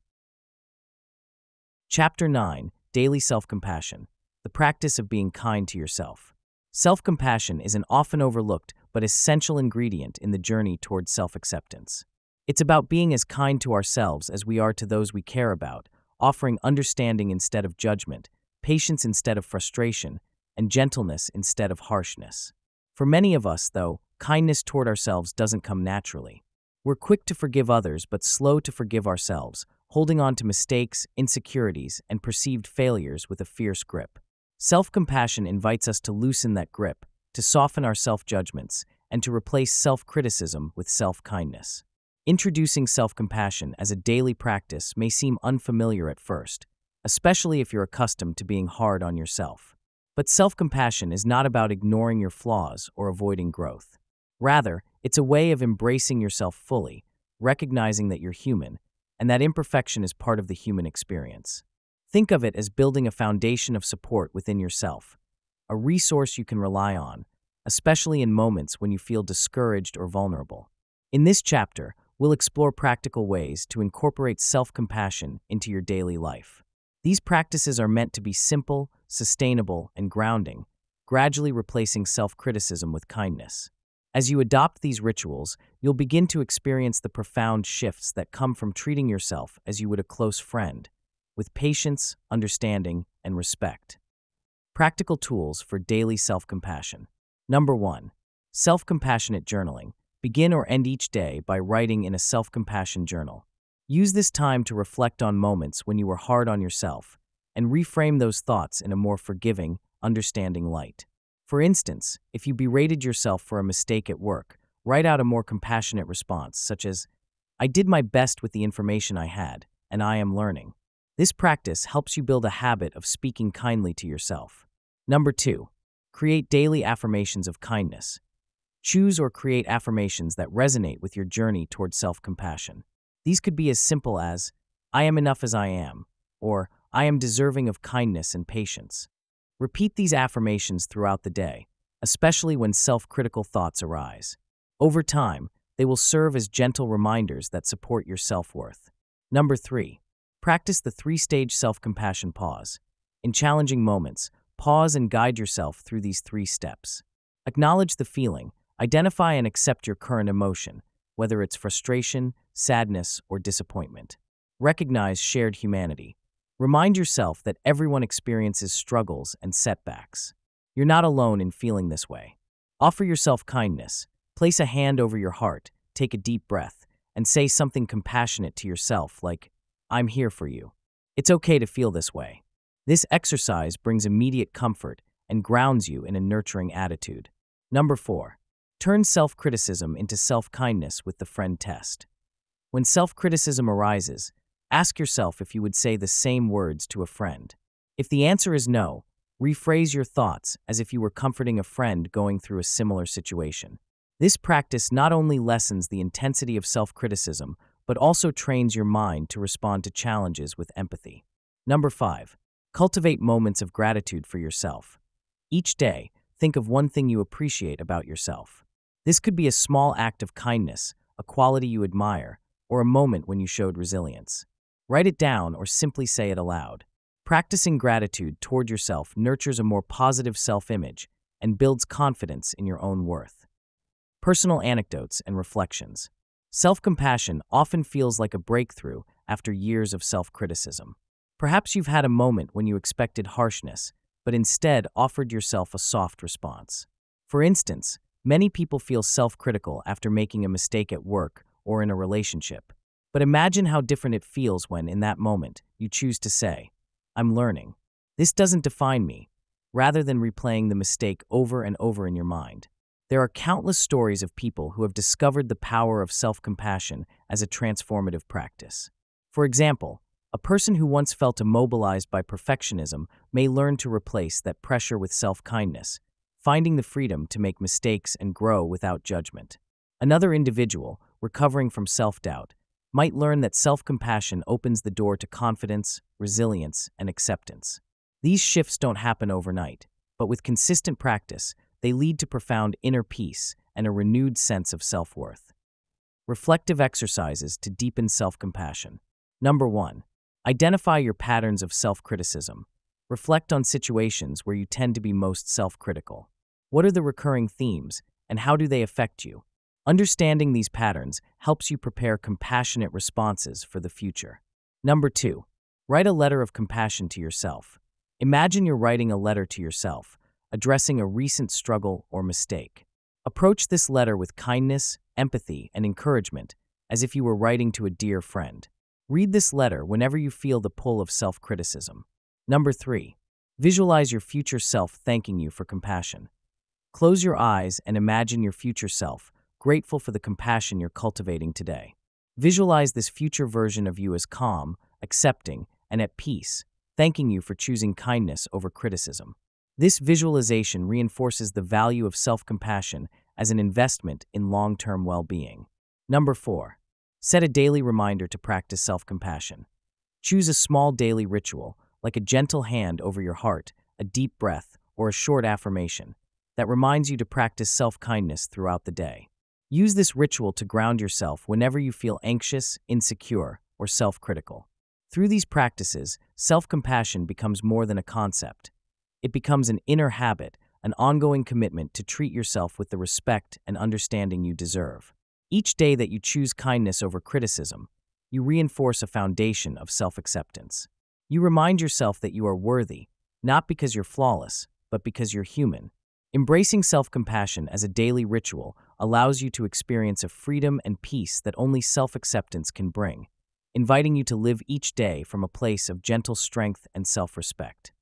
Chapter 9 Daily Self Compassion The Practice of Being Kind to Yourself. Self compassion is an often overlooked but essential ingredient in the journey towards self acceptance. It's about being as kind to ourselves as we are to those we care about, offering understanding instead of judgment, patience instead of frustration, and gentleness instead of harshness. For many of us, though, kindness toward ourselves doesn't come naturally. We're quick to forgive others but slow to forgive ourselves, holding on to mistakes, insecurities, and perceived failures with a fierce grip. Self compassion invites us to loosen that grip, to soften our self judgments, and to replace self criticism with self kindness. Introducing self compassion as a daily practice may seem unfamiliar at first, especially if you're accustomed to being hard on yourself. But self compassion is not about ignoring your flaws or avoiding growth. Rather, it's a way of embracing yourself fully, recognizing that you're human, and that imperfection is part of the human experience. Think of it as building a foundation of support within yourself, a resource you can rely on, especially in moments when you feel discouraged or vulnerable. In this chapter, we'll explore practical ways to incorporate self compassion into your daily life. These practices are meant to be simple, sustainable, and grounding, gradually replacing self criticism with kindness. As you adopt these rituals, you'll begin to experience the profound shifts that come from treating yourself as you would a close friend, with patience, understanding, and respect. Practical tools for daily self compassion. Number one, self compassionate journaling. Begin or end each day by writing in a self compassion journal. Use this time to reflect on moments when you were hard on yourself and reframe those thoughts in a more forgiving, understanding light. For instance, if you berated yourself for a mistake at work, write out a more compassionate response, such as, I did my best with the information I had, and I am learning. This practice helps you build a habit of speaking kindly to yourself. Number two, create daily affirmations of kindness. Choose or create affirmations that resonate with your journey toward self compassion. These could be as simple as, I am enough as I am, or I am deserving of kindness and patience. Repeat these affirmations throughout the day, especially when self critical thoughts arise. Over time, they will serve as gentle reminders that support your self worth. Number three, practice the three stage self compassion pause. In challenging moments, pause and guide yourself through these three steps. Acknowledge the feeling, Identify and accept your current emotion, whether it's frustration, sadness, or disappointment. Recognize shared humanity. Remind yourself that everyone experiences struggles and setbacks. You're not alone in feeling this way. Offer yourself kindness. Place a hand over your heart, take a deep breath, and say something compassionate to yourself like, I'm here for you. It's okay to feel this way. This exercise brings immediate comfort and grounds you in a nurturing attitude. Number four, Turn self criticism into self kindness with the friend test. When self criticism arises, ask yourself if you would say the same words to a friend. If the answer is no, rephrase your thoughts as if you were comforting a friend going through a similar situation. This practice not only lessens the intensity of self criticism, but also trains your mind to respond to challenges with empathy. Number five, cultivate moments of gratitude for yourself. Each day, think of one thing you appreciate about yourself. This could be a small act of kindness, a quality you admire, or a moment when you showed resilience. Write it down or simply say it aloud. Practicing gratitude toward yourself nurtures a more positive self image and builds confidence in your own worth. Personal anecdotes and reflections. Self compassion often feels like a breakthrough after years of self criticism. Perhaps you've had a moment when you expected harshness, but instead offered yourself a soft response. For instance, Many people feel self critical after making a mistake at work or in a relationship. But imagine how different it feels when, in that moment, you choose to say, I'm learning. This doesn't define me, rather than replaying the mistake over and over in your mind. There are countless stories of people who have discovered the power of self compassion as a transformative practice. For example, a person who once felt immobilized by perfectionism may learn to replace that pressure with self kindness, finding the freedom to make mistakes and grow without judgment. Another individual, recovering from self doubt, might learn that self compassion opens the door to confidence, resilience, and acceptance. These shifts don't happen overnight, but with consistent practice, they lead to profound inner peace and a renewed sense of self worth. Reflective exercises to deepen self compassion. Number one, identify your patterns of self criticism. Reflect on situations where you tend to be most self critical. What are the recurring themes, and how do they affect you? Understanding these patterns helps you prepare compassionate responses for the future. Number two, write a letter of compassion to yourself. Imagine you're writing a letter to yourself, addressing a recent struggle or mistake. Approach this letter with kindness, empathy, and encouragement, as if you were writing to a dear friend. Read this letter whenever you feel the pull of self criticism. Number three, visualize your future self thanking you for compassion. Close your eyes and imagine your future self, grateful for the compassion you're cultivating today. Visualize this future version of you as calm, accepting, and at peace, thanking you for choosing kindness over criticism. This visualization reinforces the value of self compassion as an investment in long term well being. Number four, set a daily reminder to practice self compassion. Choose a small daily ritual, like a gentle hand over your heart, a deep breath, or a short affirmation, that reminds you to practice self kindness throughout the day. Use this ritual to ground yourself whenever you feel anxious, insecure, or self critical. Through these practices, self compassion becomes more than a concept. It becomes an inner habit, an ongoing commitment to treat yourself with the respect and understanding you deserve. Each day that you choose kindness over criticism, you reinforce a foundation of self acceptance. You remind yourself that you are worthy, not because you're flawless, but because you're human. Embracing self compassion as a daily ritual allows you to experience a freedom and peace that only self acceptance can bring, inviting you to live each day from a place of gentle strength and self respect.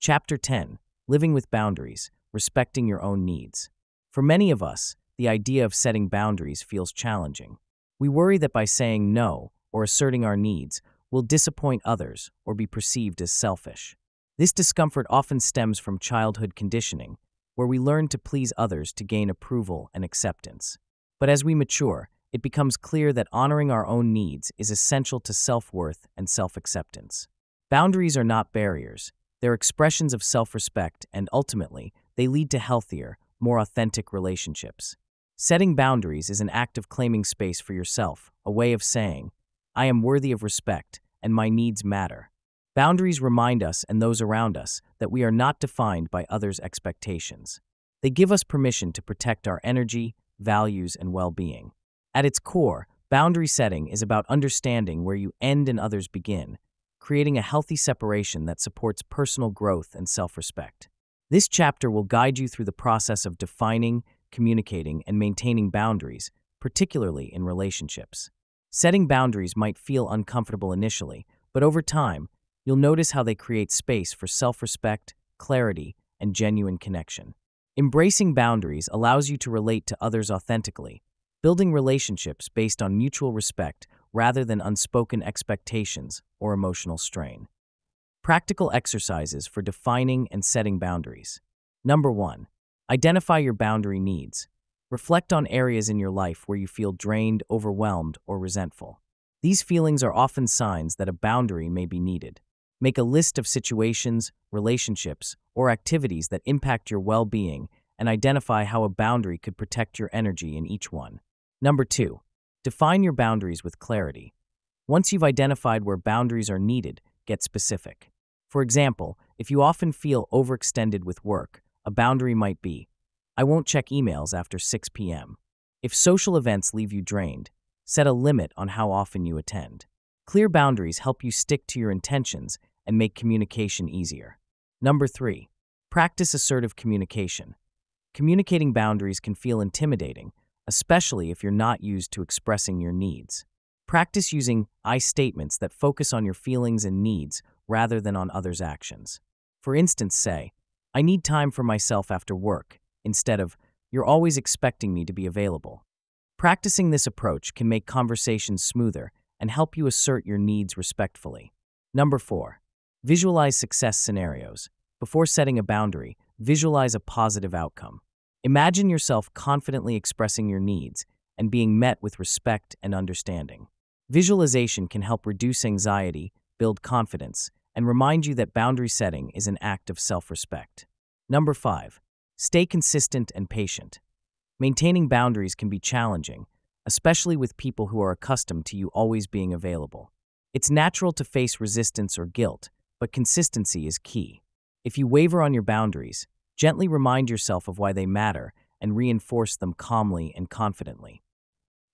Chapter 10 Living with Boundaries Respecting Your Own Needs. For many of us, the idea of setting boundaries feels challenging. We worry that by saying no or asserting our needs, we'll disappoint others or be perceived as selfish. This discomfort often stems from childhood conditioning, where we learn to please others to gain approval and acceptance. But as we mature, it becomes clear that honoring our own needs is essential to self worth and self acceptance. Boundaries are not barriers, they're expressions of self respect, and ultimately, they lead to healthier, more authentic relationships. Setting boundaries is an act of claiming space for yourself, a way of saying, I am worthy of respect, and my needs matter. Boundaries remind us and those around us that we are not defined by others' expectations. They give us permission to protect our energy, values, and well being. At its core, boundary setting is about understanding where you end and others begin, creating a healthy separation that supports personal growth and self respect. This chapter will guide you through the process of defining, communicating, and maintaining boundaries, particularly in relationships. Setting boundaries might feel uncomfortable initially, but over time, you'll notice how they create space for self respect, clarity, and genuine connection. Embracing boundaries allows you to relate to others authentically, building relationships based on mutual respect rather than unspoken expectations or emotional strain. Practical exercises for defining and setting boundaries. Number one, identify your boundary needs. Reflect on areas in your life where you feel drained, overwhelmed, or resentful. These feelings are often signs that a boundary may be needed. Make a list of situations, relationships, or activities that impact your well being and identify how a boundary could protect your energy in each one. Number two, Define your boundaries with clarity. Once you've identified where boundaries are needed, get specific. For example, if you often feel overextended with work, a boundary might be I won't check emails after 6 p.m. If social events leave you drained, set a limit on how often you attend. Clear boundaries help you stick to your intentions and make communication easier. Number three, practice assertive communication. Communicating boundaries can feel intimidating, especially if you're not used to expressing your needs. Practice using I statements that focus on your feelings and needs rather than on others' actions. For instance, say, I need time for myself after work, instead of, You're always expecting me to be available. Practicing this approach can make conversations smoother and help you assert your needs respectfully. Number four, visualize success scenarios. Before setting a boundary, visualize a positive outcome. Imagine yourself confidently expressing your needs and being met with respect and understanding. Visualization can help reduce anxiety, build confidence, and remind you that boundary setting is an act of self respect. Number five, stay consistent and patient. Maintaining boundaries can be challenging, especially with people who are accustomed to you always being available. It's natural to face resistance or guilt, but consistency is key. If you waver on your boundaries, gently remind yourself of why they matter and reinforce them calmly and confidently.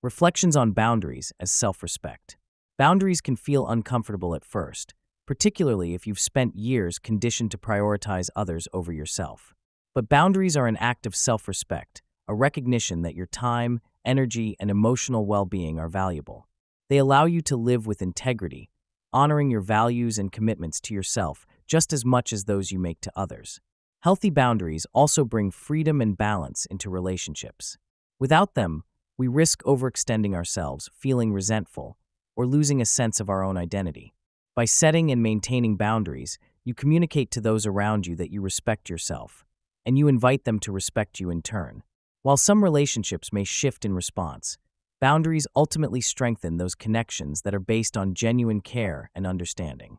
Reflections on boundaries as self respect. Boundaries can feel uncomfortable at first, particularly if you've spent years conditioned to prioritize others over yourself. But boundaries are an act of self respect, a recognition that your time, energy, and emotional well being are valuable. They allow you to live with integrity, honoring your values and commitments to yourself just as much as those you make to others. Healthy boundaries also bring freedom and balance into relationships. Without them, we risk overextending ourselves, feeling resentful, or losing a sense of our own identity. By setting and maintaining boundaries, you communicate to those around you that you respect yourself, and you invite them to respect you in turn. While some relationships may shift in response, boundaries ultimately strengthen those connections that are based on genuine care and understanding.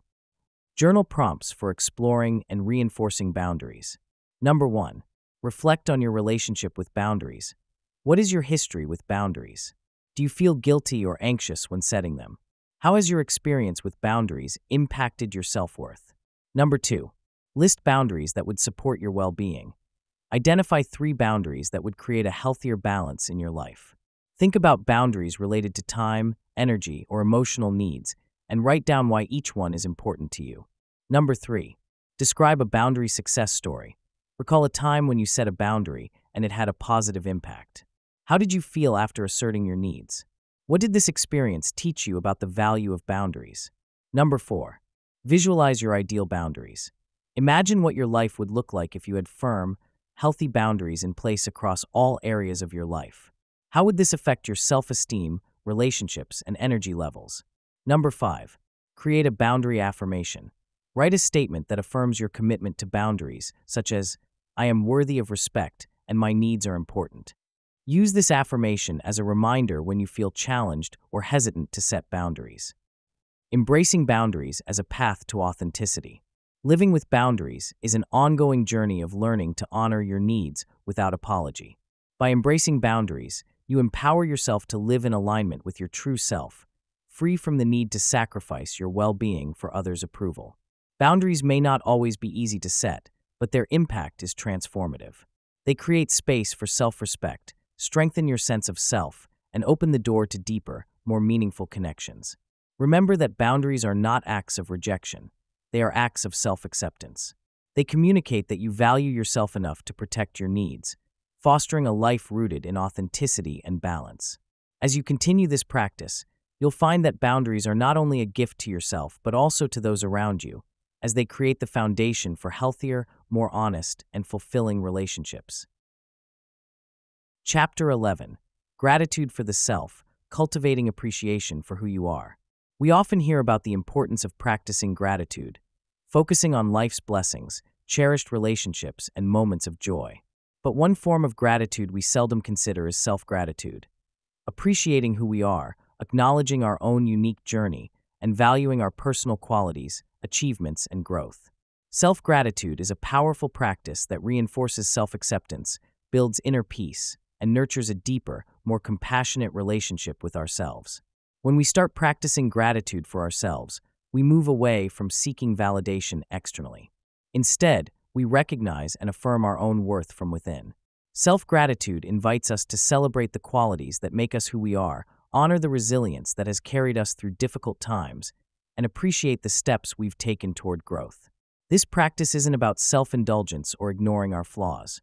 Journal prompts for exploring and reinforcing boundaries. Number one, reflect on your relationship with boundaries. What is your history with boundaries? Do you feel guilty or anxious when setting them? How has your experience with boundaries impacted your self worth? Number two, list boundaries that would support your well being. Identify three boundaries that would create a healthier balance in your life. Think about boundaries related to time, energy, or emotional needs, and write down why each one is important to you. Number three, describe a boundary success story. Recall a time when you set a boundary and it had a positive impact. How did you feel after asserting your needs? What did this experience teach you about the value of boundaries? Number four, visualize your ideal boundaries. Imagine what your life would look like if you had firm, healthy boundaries in place across all areas of your life. How would this affect your self esteem, relationships, and energy levels? Number five, create a boundary affirmation. Write a statement that affirms your commitment to boundaries, such as, I am worthy of respect and my needs are important. Use this affirmation as a reminder when you feel challenged or hesitant to set boundaries. Embracing boundaries as a path to authenticity. Living with boundaries is an ongoing journey of learning to honor your needs without apology. By embracing boundaries, you empower yourself to live in alignment with your true self, free from the need to sacrifice your well being for others' approval. Boundaries may not always be easy to set, but their impact is transformative. They create space for self respect strengthen your sense of self, and open the door to deeper, more meaningful connections. Remember that boundaries are not acts of rejection, they are acts of self acceptance. They communicate that you value yourself enough to protect your needs, fostering a life rooted in authenticity and balance. As you continue this practice, you'll find that boundaries are not only a gift to yourself, but also to those around you, as they create the foundation for healthier, more honest, and fulfilling relationships. Chapter 11 Gratitude for the Self Cultivating Appreciation for Who You Are. We often hear about the importance of practicing gratitude, focusing on life's blessings, cherished relationships, and moments of joy. But one form of gratitude we seldom consider is self gratitude. Appreciating who we are, acknowledging our own unique journey, and valuing our personal qualities, achievements, and growth. Self gratitude is a powerful practice that reinforces self acceptance, builds inner peace, and nurtures a deeper, more compassionate relationship with ourselves. When we start practicing gratitude for ourselves, we move away from seeking validation externally. Instead, we recognize and affirm our own worth from within. Self gratitude invites us to celebrate the qualities that make us who we are, honor the resilience that has carried us through difficult times, and appreciate the steps we've taken toward growth. This practice isn't about self indulgence or ignoring our flaws.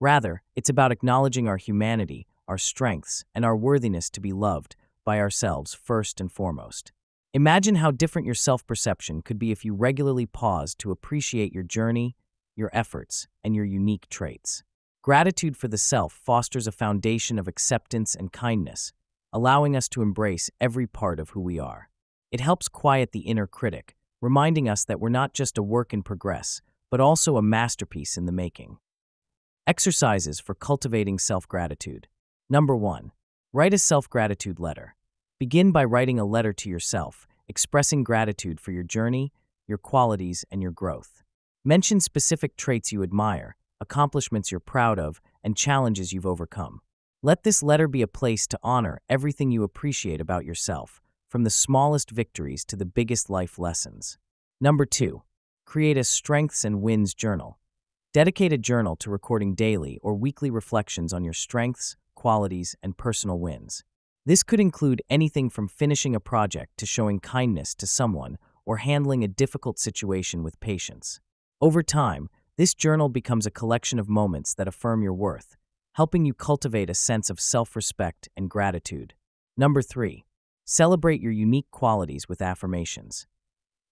Rather, it's about acknowledging our humanity, our strengths, and our worthiness to be loved by ourselves first and foremost. Imagine how different your self perception could be if you regularly paused to appreciate your journey, your efforts, and your unique traits. Gratitude for the self fosters a foundation of acceptance and kindness, allowing us to embrace every part of who we are. It helps quiet the inner critic, reminding us that we're not just a work in progress, but also a masterpiece in the making. Exercises for cultivating self gratitude. Number one, write a self gratitude letter. Begin by writing a letter to yourself, expressing gratitude for your journey, your qualities, and your growth. Mention specific traits you admire, accomplishments you're proud of, and challenges you've overcome. Let this letter be a place to honor everything you appreciate about yourself, from the smallest victories to the biggest life lessons. Number two, create a strengths and wins journal. Dedicate a journal to recording daily or weekly reflections on your strengths, qualities, and personal wins. This could include anything from finishing a project to showing kindness to someone or handling a difficult situation with patience. Over time, this journal becomes a collection of moments that affirm your worth, helping you cultivate a sense of self respect and gratitude. Number three, celebrate your unique qualities with affirmations.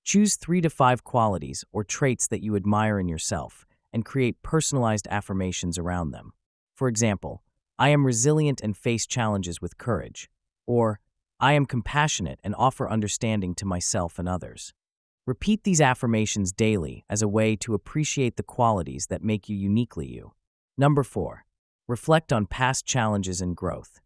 Choose three to five qualities or traits that you admire in yourself and create personalized affirmations around them. For example, I am resilient and face challenges with courage, or I am compassionate and offer understanding to myself and others. Repeat these affirmations daily as a way to appreciate the qualities that make you uniquely you. Number four, reflect on past challenges and growth.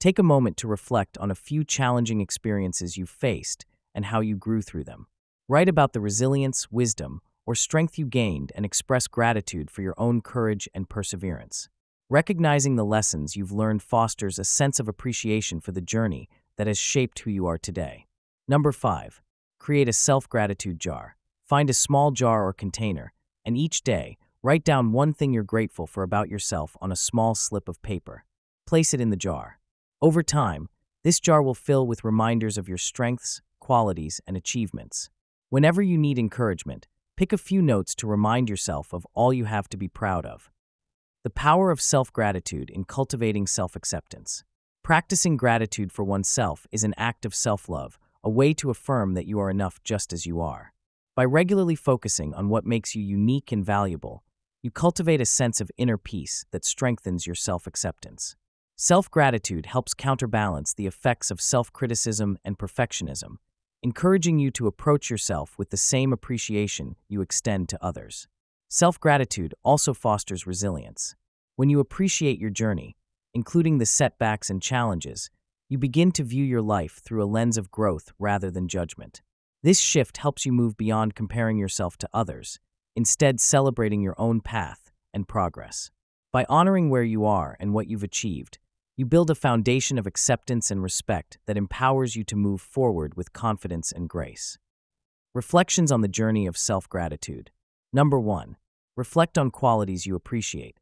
Take a moment to reflect on a few challenging experiences you faced and how you grew through them. Write about the resilience, wisdom, or strength you gained and express gratitude for your own courage and perseverance. Recognizing the lessons you've learned fosters a sense of appreciation for the journey that has shaped who you are today. Number 5. Create a self gratitude jar. Find a small jar or container, and each day, write down one thing you're grateful for about yourself on a small slip of paper. Place it in the jar. Over time, this jar will fill with reminders of your strengths, qualities, and achievements. Whenever you need encouragement, pick a few notes to remind yourself of all you have to be proud of. The power of self gratitude in cultivating self acceptance. Practicing gratitude for oneself is an act of self love, a way to affirm that you are enough just as you are. By regularly focusing on what makes you unique and valuable, you cultivate a sense of inner peace that strengthens your self acceptance. Self gratitude helps counterbalance the effects of self criticism and perfectionism, encouraging you to approach yourself with the same appreciation you extend to others. Self gratitude also fosters resilience. When you appreciate your journey, including the setbacks and challenges, you begin to view your life through a lens of growth rather than judgment. This shift helps you move beyond comparing yourself to others, instead, celebrating your own path and progress. By honoring where you are and what you've achieved, you build a foundation of acceptance and respect that empowers you to move forward with confidence and grace. Reflections on the journey of self gratitude. Number one, reflect on qualities you appreciate.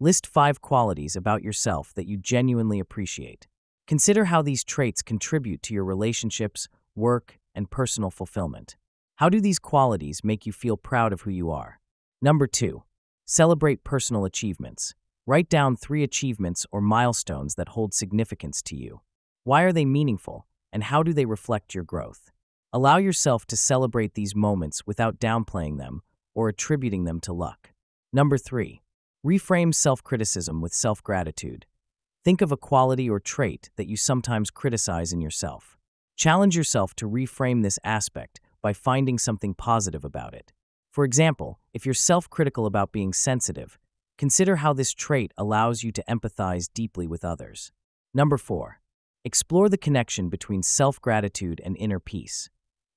List five qualities about yourself that you genuinely appreciate. Consider how these traits contribute to your relationships, work, and personal fulfillment. How do these qualities make you feel proud of who you are? Number two, celebrate personal achievements. Write down three achievements or milestones that hold significance to you. Why are they meaningful, and how do they reflect your growth? Allow yourself to celebrate these moments without downplaying them or attributing them to luck. Number three, reframe self criticism with self gratitude. Think of a quality or trait that you sometimes criticize in yourself. Challenge yourself to reframe this aspect by finding something positive about it. For example, if you're self critical about being sensitive, consider how this trait allows you to empathize deeply with others. Number four, explore the connection between self gratitude and inner peace.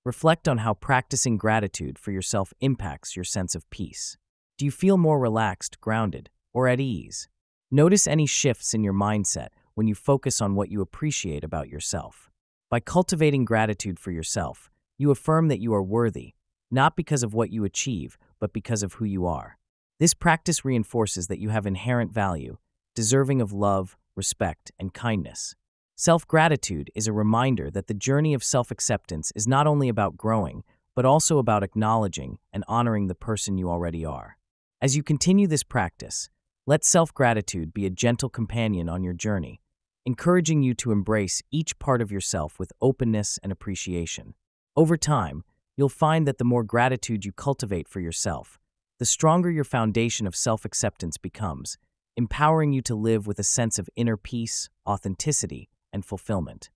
Reflect on how practicing gratitude for yourself impacts your sense of peace. Do you feel more relaxed, grounded, or at ease? Notice any shifts in your mindset when you focus on what you appreciate about yourself. By cultivating gratitude for yourself, you affirm that you are worthy, not because of what you achieve, but because of who you are. This practice reinforces that you have inherent value, deserving of love, respect, and kindness. Self gratitude is a reminder that the journey of self acceptance is not only about growing, but also about acknowledging and honoring the person you already are. As you continue this practice, let self gratitude be a gentle companion on your journey, encouraging you to embrace each part of yourself with openness and appreciation. Over time, you'll find that the more gratitude you cultivate for yourself, the stronger your foundation of self acceptance becomes, empowering you to live with a sense of inner peace, authenticity, and fulfillment.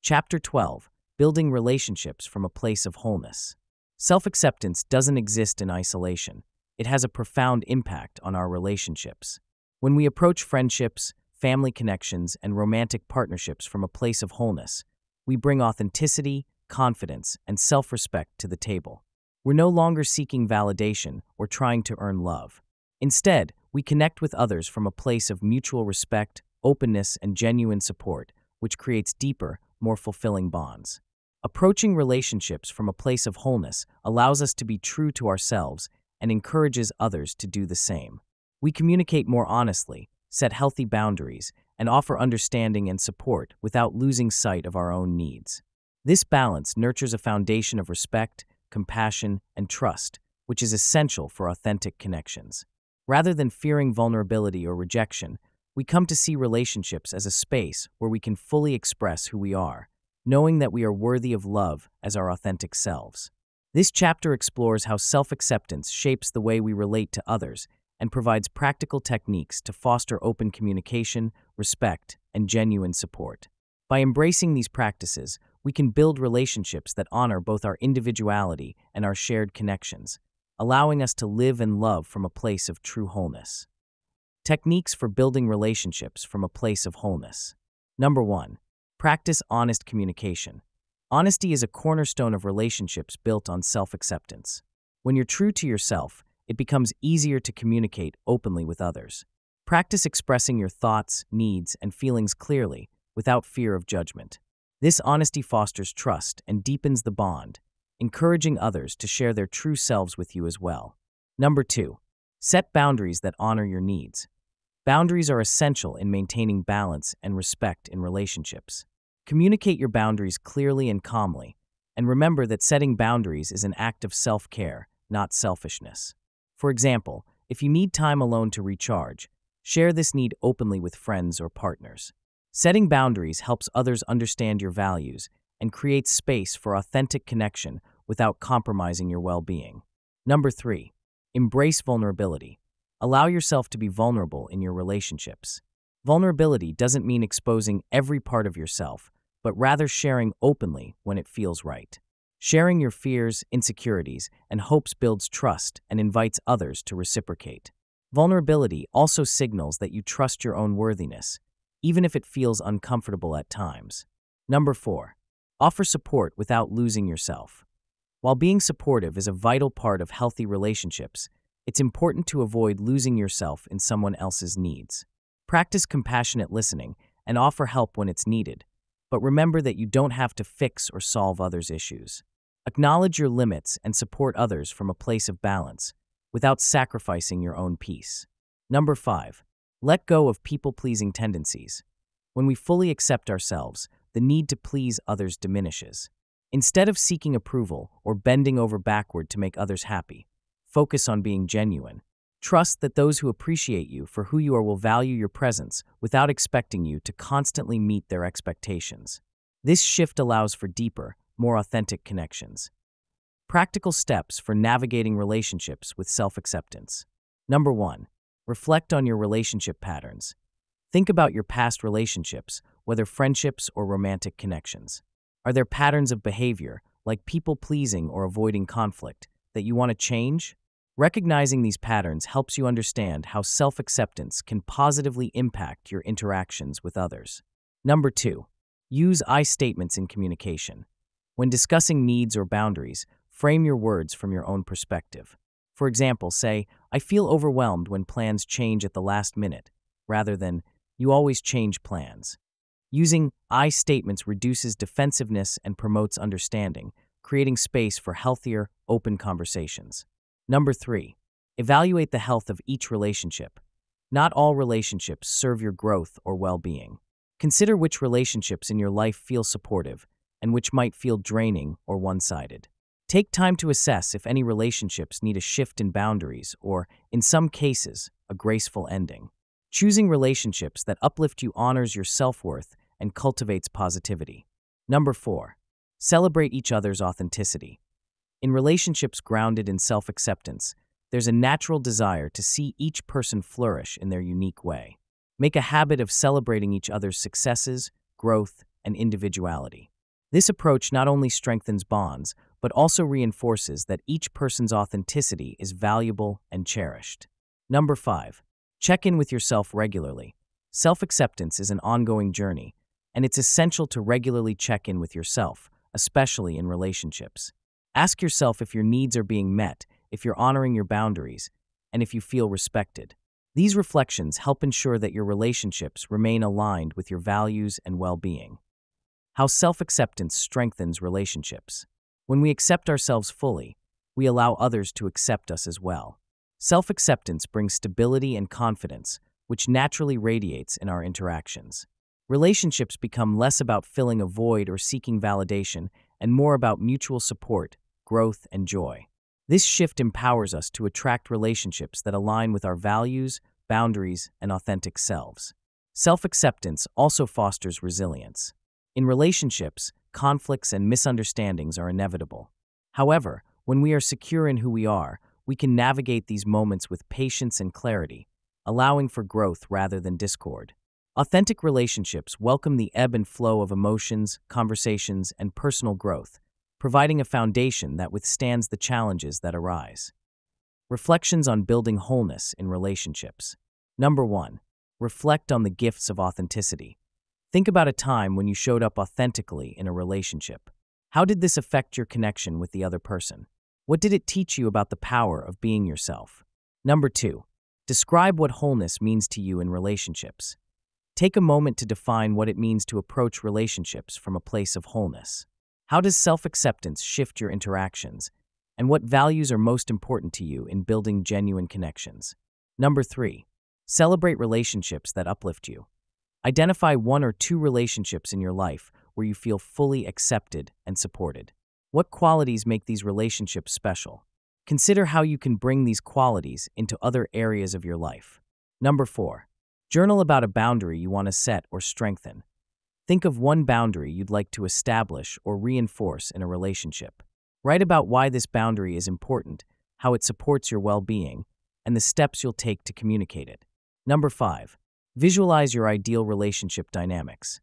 Chapter 12 Building Relationships from a Place of Wholeness. Self acceptance doesn't exist in isolation, it has a profound impact on our relationships. When we approach friendships, family connections, and romantic partnerships from a place of wholeness, we bring authenticity, confidence, and self respect to the table. We're no longer seeking validation or trying to earn love. Instead, we connect with others from a place of mutual respect, openness, and genuine support, which creates deeper, more fulfilling bonds. Approaching relationships from a place of wholeness allows us to be true to ourselves and encourages others to do the same. We communicate more honestly, set healthy boundaries, and offer understanding and support without losing sight of our own needs. This balance nurtures a foundation of respect, compassion, and trust, which is essential for authentic connections. Rather than fearing vulnerability or rejection, we come to see relationships as a space where we can fully express who we are, knowing that we are worthy of love as our authentic selves. This chapter explores how self acceptance shapes the way we relate to others and provides practical techniques to foster open communication, respect, and genuine support. By embracing these practices, we can build relationships that honor both our individuality and our shared connections, allowing us to live and love from a place of true wholeness. Techniques for building relationships from a place of wholeness. Number one, practice honest communication. Honesty is a cornerstone of relationships built on self acceptance. When you're true to yourself, it becomes easier to communicate openly with others. Practice expressing your thoughts, needs, and feelings clearly without fear of judgment. This honesty fosters trust and deepens the bond, encouraging others to share their true selves with you as well. Number two, set boundaries that honor your needs. Boundaries are essential in maintaining balance and respect in relationships. Communicate your boundaries clearly and calmly, and remember that setting boundaries is an act of self care, not selfishness. For example, if you need time alone to recharge, share this need openly with friends or partners. Setting boundaries helps others understand your values and creates space for authentic connection without compromising your well being. Number three, embrace vulnerability. Allow yourself to be vulnerable in your relationships. Vulnerability doesn't mean exposing every part of yourself, but rather sharing openly when it feels right. Sharing your fears, insecurities, and hopes builds trust and invites others to reciprocate. Vulnerability also signals that you trust your own worthiness even if it feels uncomfortable at times. Number four, offer support without losing yourself. While being supportive is a vital part of healthy relationships, it's important to avoid losing yourself in someone else's needs. Practice compassionate listening and offer help when it's needed, but remember that you don't have to fix or solve others' issues. Acknowledge your limits and support others from a place of balance without sacrificing your own peace. Number five, let go of people pleasing tendencies. When we fully accept ourselves, the need to please others diminishes. Instead of seeking approval or bending over backward to make others happy, focus on being genuine. Trust that those who appreciate you for who you are will value your presence without expecting you to constantly meet their expectations. This shift allows for deeper, more authentic connections. Practical steps for navigating relationships with self acceptance. Number one, Reflect on your relationship patterns. Think about your past relationships, whether friendships or romantic connections. Are there patterns of behavior, like people pleasing or avoiding conflict, that you want to change? Recognizing these patterns helps you understand how self acceptance can positively impact your interactions with others. Number two, use I statements in communication. When discussing needs or boundaries, frame your words from your own perspective. For example, say, I feel overwhelmed when plans change at the last minute, rather than, you always change plans. Using I statements reduces defensiveness and promotes understanding, creating space for healthier, open conversations. Number three, evaluate the health of each relationship. Not all relationships serve your growth or well being. Consider which relationships in your life feel supportive and which might feel draining or one sided. Take time to assess if any relationships need a shift in boundaries or, in some cases, a graceful ending. Choosing relationships that uplift you honors your self worth and cultivates positivity. Number four, Celebrate each other's authenticity. In relationships grounded in self acceptance, there's a natural desire to see each person flourish in their unique way. Make a habit of celebrating each other's successes, growth, and individuality. This approach not only strengthens bonds, but also reinforces that each person's authenticity is valuable and cherished. Number 5. Check in with yourself regularly. Self acceptance is an ongoing journey, and it's essential to regularly check in with yourself, especially in relationships. Ask yourself if your needs are being met, if you're honoring your boundaries, and if you feel respected. These reflections help ensure that your relationships remain aligned with your values and well being. How self acceptance strengthens relationships. When we accept ourselves fully, we allow others to accept us as well. Self acceptance brings stability and confidence, which naturally radiates in our interactions. Relationships become less about filling a void or seeking validation and more about mutual support, growth, and joy. This shift empowers us to attract relationships that align with our values, boundaries, and authentic selves. Self acceptance also fosters resilience. In relationships, conflicts and misunderstandings are inevitable. However, when we are secure in who we are, we can navigate these moments with patience and clarity, allowing for growth rather than discord. Authentic relationships welcome the ebb and flow of emotions, conversations, and personal growth, providing a foundation that withstands the challenges that arise. Reflections on building wholeness in relationships. Number one, reflect on the gifts of authenticity. Think about a time when you showed up authentically in a relationship. How did this affect your connection with the other person? What did it teach you about the power of being yourself? Number two, describe what wholeness means to you in relationships. Take a moment to define what it means to approach relationships from a place of wholeness. How does self acceptance shift your interactions? And what values are most important to you in building genuine connections? Number three, celebrate relationships that uplift you. Identify one or two relationships in your life where you feel fully accepted and supported. What qualities make these relationships special? Consider how you can bring these qualities into other areas of your life. Number four, Journal about a boundary you want to set or strengthen. Think of one boundary you'd like to establish or reinforce in a relationship. Write about why this boundary is important, how it supports your well being, and the steps you'll take to communicate it. Number five, visualize your ideal relationship dynamics.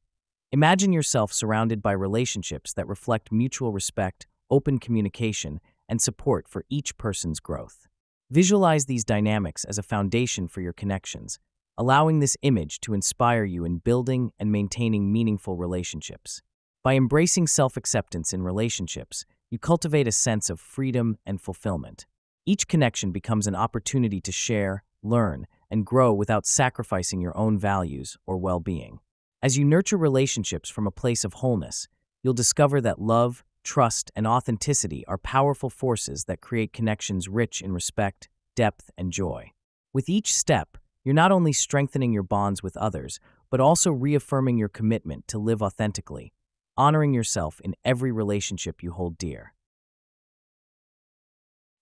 Imagine yourself surrounded by relationships that reflect mutual respect, open communication, and support for each person's growth. Visualize these dynamics as a foundation for your connections, allowing this image to inspire you in building and maintaining meaningful relationships. By embracing self acceptance in relationships, you cultivate a sense of freedom and fulfillment. Each connection becomes an opportunity to share, learn, and grow without sacrificing your own values or well being. As you nurture relationships from a place of wholeness, you'll discover that love, trust, and authenticity are powerful forces that create connections rich in respect, depth, and joy. With each step, you're not only strengthening your bonds with others, but also reaffirming your commitment to live authentically, honoring yourself in every relationship you hold dear.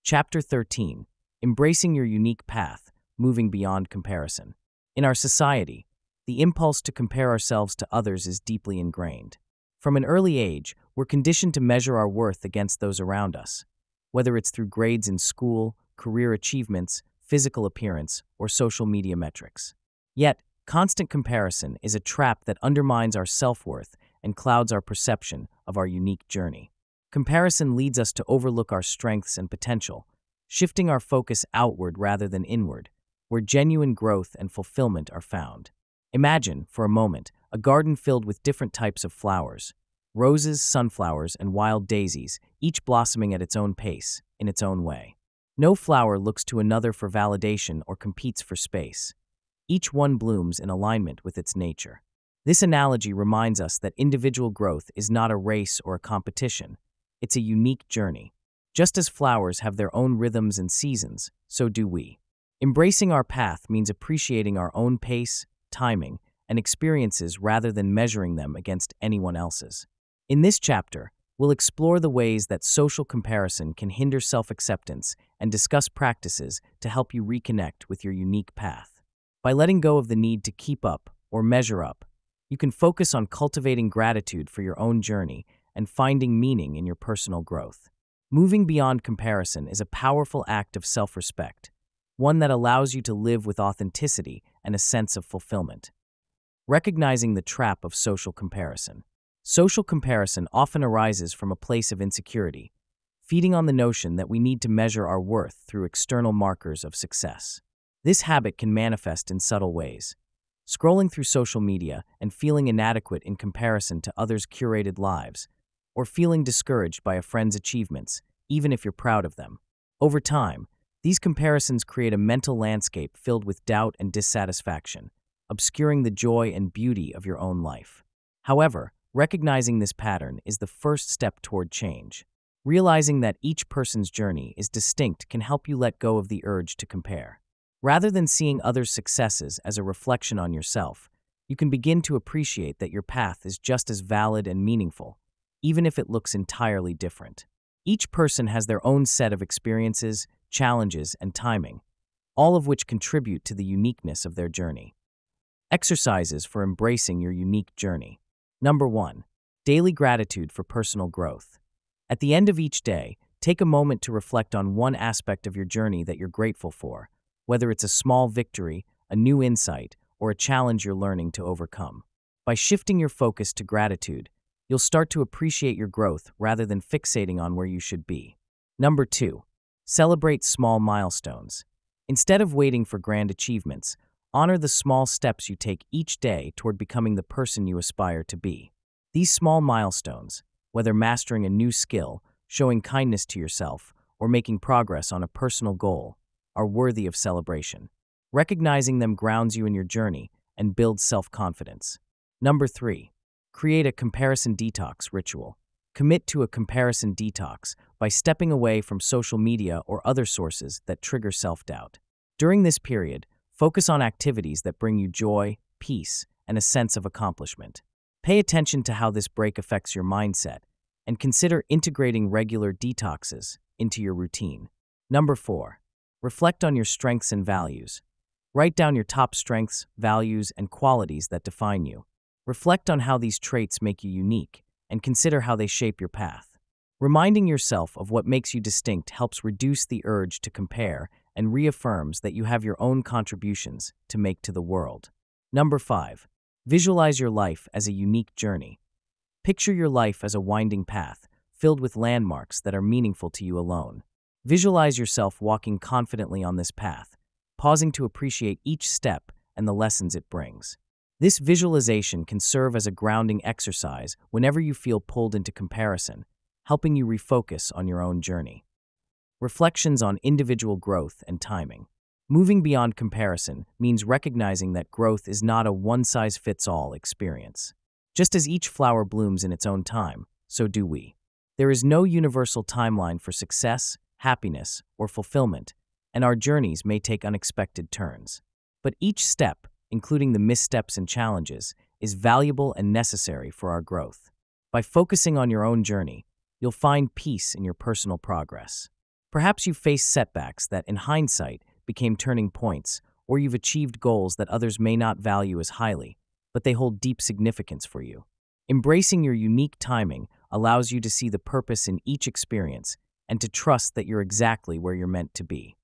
Chapter 13 Embracing Your Unique Path, Moving Beyond Comparison. In our society, the impulse to compare ourselves to others is deeply ingrained. From an early age, we're conditioned to measure our worth against those around us, whether it's through grades in school, career achievements, physical appearance, or social media metrics. Yet, constant comparison is a trap that undermines our self worth and clouds our perception of our unique journey. Comparison leads us to overlook our strengths and potential, shifting our focus outward rather than inward, where genuine growth and fulfillment are found. Imagine, for a moment, a garden filled with different types of flowers roses, sunflowers, and wild daisies, each blossoming at its own pace, in its own way. No flower looks to another for validation or competes for space. Each one blooms in alignment with its nature. This analogy reminds us that individual growth is not a race or a competition, it's a unique journey. Just as flowers have their own rhythms and seasons, so do we. Embracing our path means appreciating our own pace, timing, and experiences rather than measuring them against anyone else's. In this chapter, We'll explore the ways that social comparison can hinder self acceptance and discuss practices to help you reconnect with your unique path. By letting go of the need to keep up or measure up, you can focus on cultivating gratitude for your own journey and finding meaning in your personal growth. Moving beyond comparison is a powerful act of self respect, one that allows you to live with authenticity and a sense of fulfillment. Recognizing the trap of social comparison. Social comparison often arises from a place of insecurity, feeding on the notion that we need to measure our worth through external markers of success. This habit can manifest in subtle ways. Scrolling through social media and feeling inadequate in comparison to others' curated lives, or feeling discouraged by a friend's achievements, even if you're proud of them. Over time, these comparisons create a mental landscape filled with doubt and dissatisfaction, obscuring the joy and beauty of your own life. However, recognizing this pattern is the first step toward change. Realizing that each person's journey is distinct can help you let go of the urge to compare. Rather than seeing others' successes as a reflection on yourself, you can begin to appreciate that your path is just as valid and meaningful, even if it looks entirely different. Each person has their own set of experiences, challenges, and timing, all of which contribute to the uniqueness of their journey. Exercises for embracing your unique journey. Number one, daily gratitude for personal growth. At the end of each day, take a moment to reflect on one aspect of your journey that you're grateful for, whether it's a small victory, a new insight, or a challenge you're learning to overcome. By shifting your focus to gratitude, you'll start to appreciate your growth rather than fixating on where you should be. Number two, celebrate small milestones. Instead of waiting for grand achievements, honor the small steps you take each day toward becoming the person you aspire to be. These small milestones, whether mastering a new skill, showing kindness to yourself, or making progress on a personal goal, are worthy of celebration. Recognizing them grounds you in your journey and builds self confidence. Number three, create a comparison detox ritual. Commit to a comparison detox by stepping away from social media or other sources that trigger self doubt. During this period, focus on activities that bring you joy, peace, and a sense of accomplishment. Pay attention to how this break affects your mindset and consider integrating regular detoxes into your routine. Number four, Reflect on your strengths and values. Write down your top strengths, values, and qualities that define you. Reflect on how these traits make you unique and consider how they shape your path. Reminding yourself of what makes you distinct helps reduce the urge to compare and reaffirms that you have your own contributions to make to the world. Number 5. Visualize your life as a unique journey. Picture your life as a winding path, filled with landmarks that are meaningful to you alone. Visualize yourself walking confidently on this path, pausing to appreciate each step and the lessons it brings. This visualization can serve as a grounding exercise whenever you feel pulled into comparison, helping you refocus on your own journey. Reflections on individual growth and timing. Moving beyond comparison means recognizing that growth is not a one size fits all experience. Just as each flower blooms in its own time, so do we. There is no universal timeline for success, happiness, or fulfillment, and our journeys may take unexpected turns. But each step, including the missteps and challenges, is valuable and necessary for our growth. By focusing on your own journey, you'll find peace in your personal progress. Perhaps you've faced setbacks that, in hindsight, became turning points, or you've achieved goals that others may not value as highly, but they hold deep significance for you. Embracing your unique timing allows you to see the purpose in each experience and to trust that you're exactly where you're meant to be.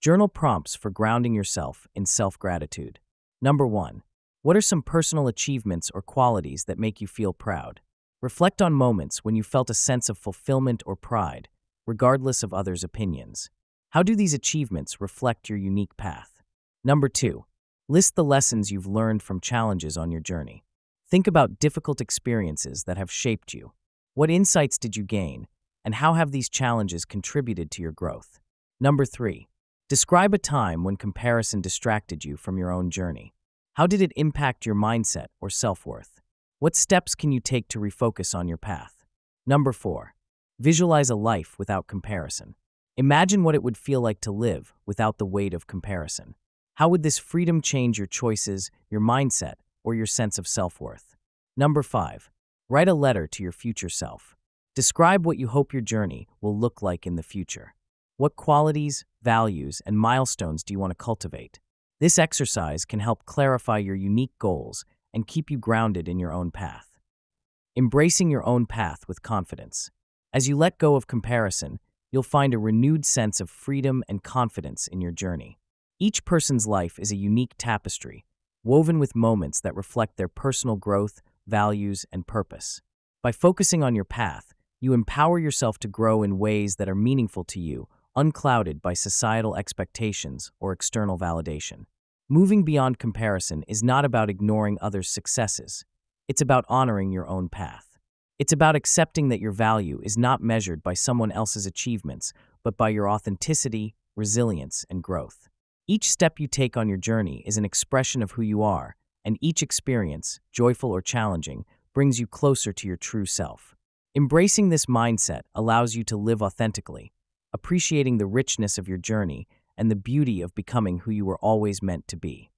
Journal prompts for grounding yourself in self gratitude. Number one, what are some personal achievements or qualities that make you feel proud? Reflect on moments when you felt a sense of fulfillment or pride, regardless of others' opinions. How do these achievements reflect your unique path? Number two, list the lessons you've learned from challenges on your journey. Think about difficult experiences that have shaped you. What insights did you gain, and how have these challenges contributed to your growth? Number three, describe a time when comparison distracted you from your own journey. How did it impact your mindset or self worth? What steps can you take to refocus on your path? Number four, visualize a life without comparison. Imagine what it would feel like to live without the weight of comparison. How would this freedom change your choices, your mindset, or your sense of self worth? Number five, write a letter to your future self. Describe what you hope your journey will look like in the future. What qualities, values, and milestones do you want to cultivate? This exercise can help clarify your unique goals and keep you grounded in your own path. embracing your own path with confidence. As you let go of comparison, you'll find a renewed sense of freedom and confidence in your journey. Each person's life is a unique tapestry, woven with moments that reflect their personal growth, values, and purpose. By focusing on your path, you empower yourself to grow in ways that are meaningful to you, unclouded by societal expectations or external validation. Moving beyond comparison is not about ignoring others' successes. It's about honoring your own path. It's about accepting that your value is not measured by someone else's achievements, but by your authenticity, resilience, and growth. Each step you take on your journey is an expression of who you are, and each experience, joyful or challenging, brings you closer to your true self. Embracing this mindset allows you to live authentically, appreciating the richness of your journey and the beauty of becoming who you were always meant to be.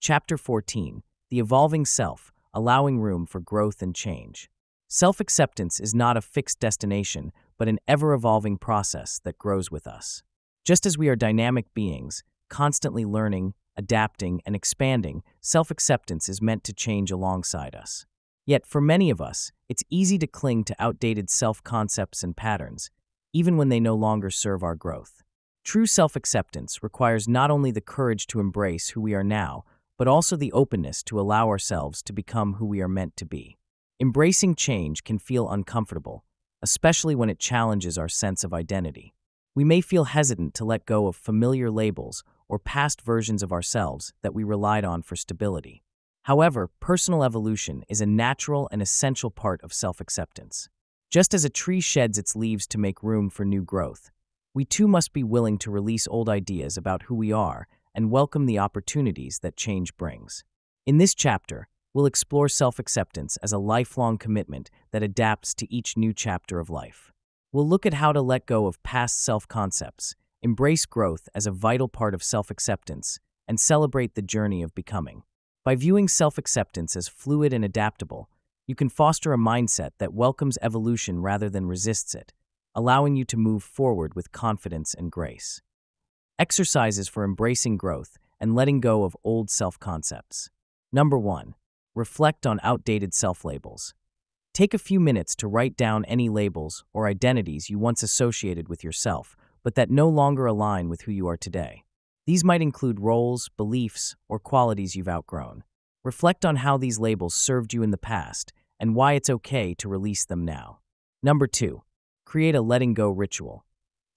Chapter 14 The Evolving Self Allowing Room for Growth and Change. Self acceptance is not a fixed destination, but an ever evolving process that grows with us. Just as we are dynamic beings, constantly learning, adapting, and expanding, self acceptance is meant to change alongside us. Yet, for many of us, it's easy to cling to outdated self concepts and patterns, even when they no longer serve our growth. True self acceptance requires not only the courage to embrace who we are now, but also the openness to allow ourselves to become who we are meant to be. Embracing change can feel uncomfortable, especially when it challenges our sense of identity. We may feel hesitant to let go of familiar labels or past versions of ourselves that we relied on for stability. However, personal evolution is a natural and essential part of self acceptance. Just as a tree sheds its leaves to make room for new growth, we too must be willing to release old ideas about who we are and welcome the opportunities that change brings. In this chapter, we'll explore self acceptance as a lifelong commitment that adapts to each new chapter of life. We'll look at how to let go of past self concepts, embrace growth as a vital part of self acceptance, and celebrate the journey of becoming. By viewing self acceptance as fluid and adaptable, you can foster a mindset that welcomes evolution rather than resists it allowing you to move forward with confidence and grace. Exercises for embracing growth and letting go of old self concepts. Number one, reflect on outdated self labels. Take a few minutes to write down any labels or identities you once associated with yourself, but that no longer align with who you are today. These might include roles, beliefs, or qualities you've outgrown. Reflect on how these labels served you in the past and why it's okay to release them now. Number two, Create a letting go ritual.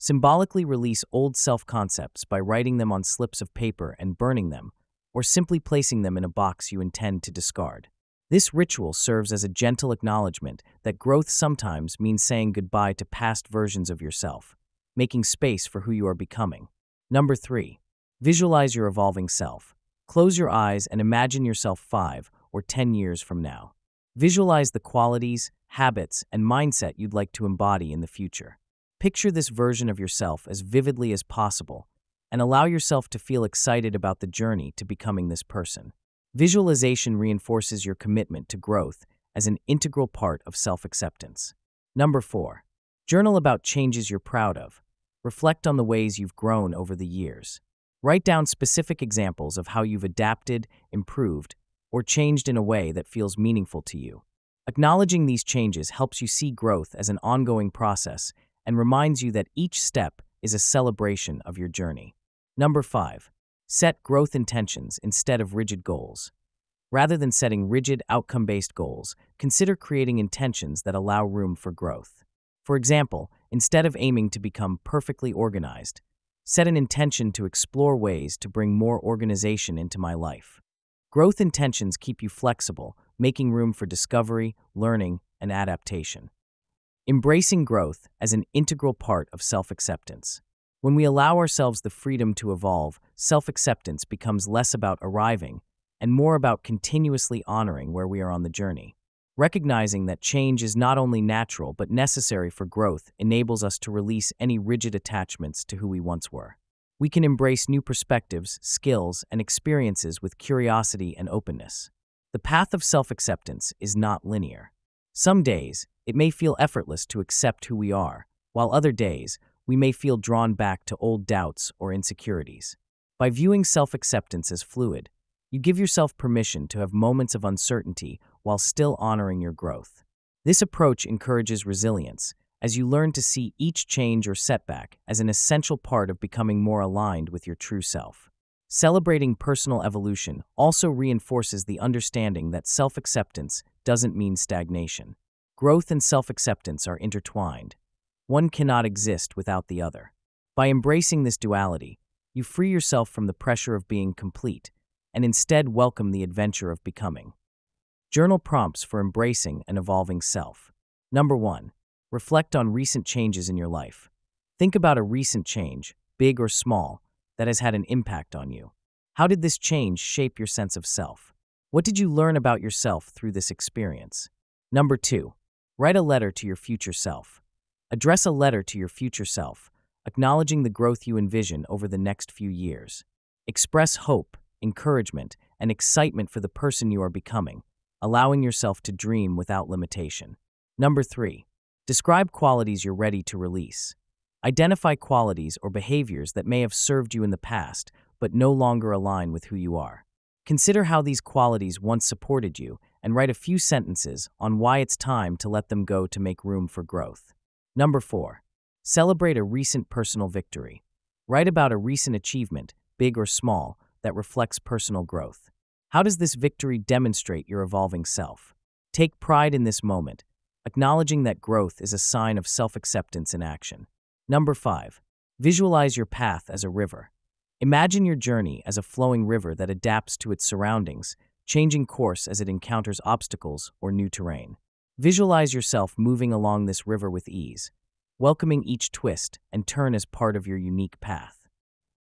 Symbolically release old self concepts by writing them on slips of paper and burning them, or simply placing them in a box you intend to discard. This ritual serves as a gentle acknowledgement that growth sometimes means saying goodbye to past versions of yourself, making space for who you are becoming. Number three, visualize your evolving self. Close your eyes and imagine yourself five or 10 years from now. Visualize the qualities, habits, and mindset you'd like to embody in the future. Picture this version of yourself as vividly as possible and allow yourself to feel excited about the journey to becoming this person. Visualization reinforces your commitment to growth as an integral part of self acceptance. Number four, journal about changes you're proud of. Reflect on the ways you've grown over the years. Write down specific examples of how you've adapted, improved, or changed in a way that feels meaningful to you. Acknowledging these changes helps you see growth as an ongoing process and reminds you that each step is a celebration of your journey. Number 5. Set growth intentions instead of rigid goals. Rather than setting rigid, outcome based goals, consider creating intentions that allow room for growth. For example, instead of aiming to become perfectly organized, set an intention to explore ways to bring more organization into my life. Growth intentions keep you flexible, making room for discovery, learning, and adaptation. Embracing growth as an integral part of self acceptance. When we allow ourselves the freedom to evolve, self acceptance becomes less about arriving and more about continuously honoring where we are on the journey. Recognizing that change is not only natural but necessary for growth enables us to release any rigid attachments to who we once were we can embrace new perspectives, skills, and experiences with curiosity and openness. The path of self acceptance is not linear. Some days, it may feel effortless to accept who we are, while other days, we may feel drawn back to old doubts or insecurities. By viewing self acceptance as fluid, you give yourself permission to have moments of uncertainty while still honoring your growth. This approach encourages resilience, as you learn to see each change or setback as an essential part of becoming more aligned with your true self. Celebrating personal evolution also reinforces the understanding that self acceptance doesn't mean stagnation. Growth and self acceptance are intertwined. One cannot exist without the other. By embracing this duality, you free yourself from the pressure of being complete and instead welcome the adventure of becoming. Journal prompts for embracing an evolving self. Number one, reflect on recent changes in your life. Think about a recent change, big or small, that has had an impact on you. How did this change shape your sense of self? What did you learn about yourself through this experience? Number two, write a letter to your future self. Address a letter to your future self, acknowledging the growth you envision over the next few years. Express hope, encouragement, and excitement for the person you are becoming, allowing yourself to dream without limitation. Number three, describe qualities you're ready to release. Identify qualities or behaviors that may have served you in the past but no longer align with who you are. Consider how these qualities once supported you and write a few sentences on why it's time to let them go to make room for growth. Number 4. Celebrate a recent personal victory. Write about a recent achievement, big or small, that reflects personal growth. How does this victory demonstrate your evolving self? Take pride in this moment, acknowledging that growth is a sign of self acceptance in action. Number 5. Visualize your path as a river. Imagine your journey as a flowing river that adapts to its surroundings, changing course as it encounters obstacles or new terrain. Visualize yourself moving along this river with ease, welcoming each twist and turn as part of your unique path.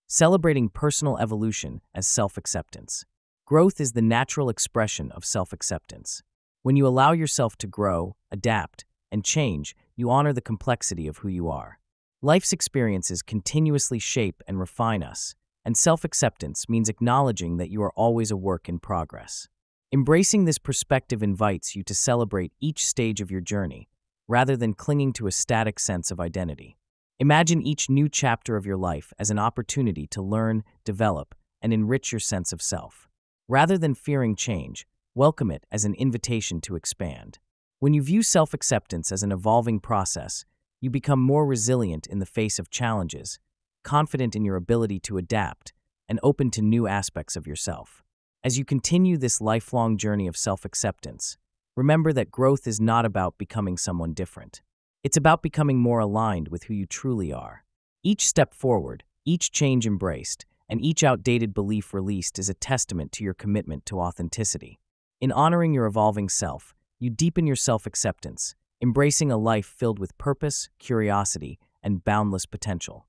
Celebrating personal evolution as self acceptance. Growth is the natural expression of self acceptance. When you allow yourself to grow, adapt, and change, you honor the complexity of who you are. Life's experiences continuously shape and refine us, and self acceptance means acknowledging that you are always a work in progress. Embracing this perspective invites you to celebrate each stage of your journey, rather than clinging to a static sense of identity. Imagine each new chapter of your life as an opportunity to learn, develop, and enrich your sense of self. Rather than fearing change, welcome it as an invitation to expand. When you view self acceptance as an evolving process, you become more resilient in the face of challenges, confident in your ability to adapt, and open to new aspects of yourself. As you continue this lifelong journey of self acceptance, Remember that growth is not about becoming someone different. It's about becoming more aligned with who you truly are. Each step forward, each change embraced, and each outdated belief released is a testament to your commitment to authenticity. In honoring your evolving self, you deepen your self acceptance, embracing a life filled with purpose, curiosity, and boundless potential.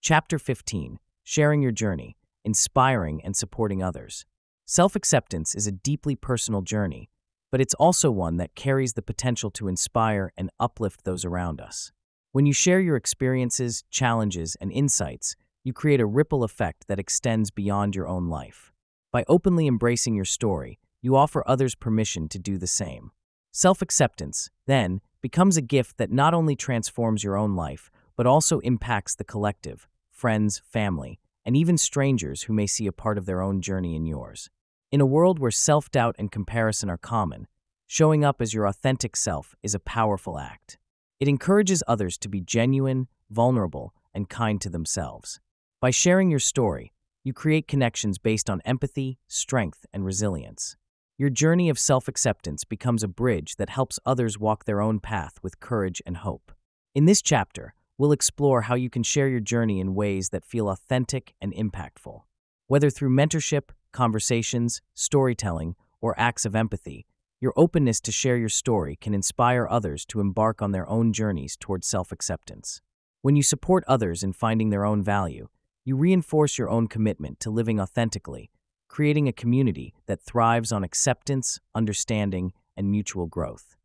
Chapter 15 Sharing Your Journey, Inspiring and Supporting Others. Self acceptance is a deeply personal journey, but it's also one that carries the potential to inspire and uplift those around us. When you share your experiences, challenges, and insights, you create a ripple effect that extends beyond your own life. By openly embracing your story, you offer others permission to do the same. Self acceptance, then, becomes a gift that not only transforms your own life, but also impacts the collective, friends, family, and even strangers who may see a part of their own journey in yours. In a world where self doubt and comparison are common, showing up as your authentic self is a powerful act. It encourages others to be genuine, vulnerable, and kind to themselves. By sharing your story, you create connections based on empathy, strength, and resilience. Your journey of self acceptance becomes a bridge that helps others walk their own path with courage and hope. In this chapter, we'll explore how you can share your journey in ways that feel authentic and impactful. Whether through mentorship, conversations, storytelling, or acts of empathy, your openness to share your story can inspire others to embark on their own journeys toward self acceptance. When you support others in finding their own value, you reinforce your own commitment to living authentically, creating a community that thrives on acceptance, understanding, and mutual growth.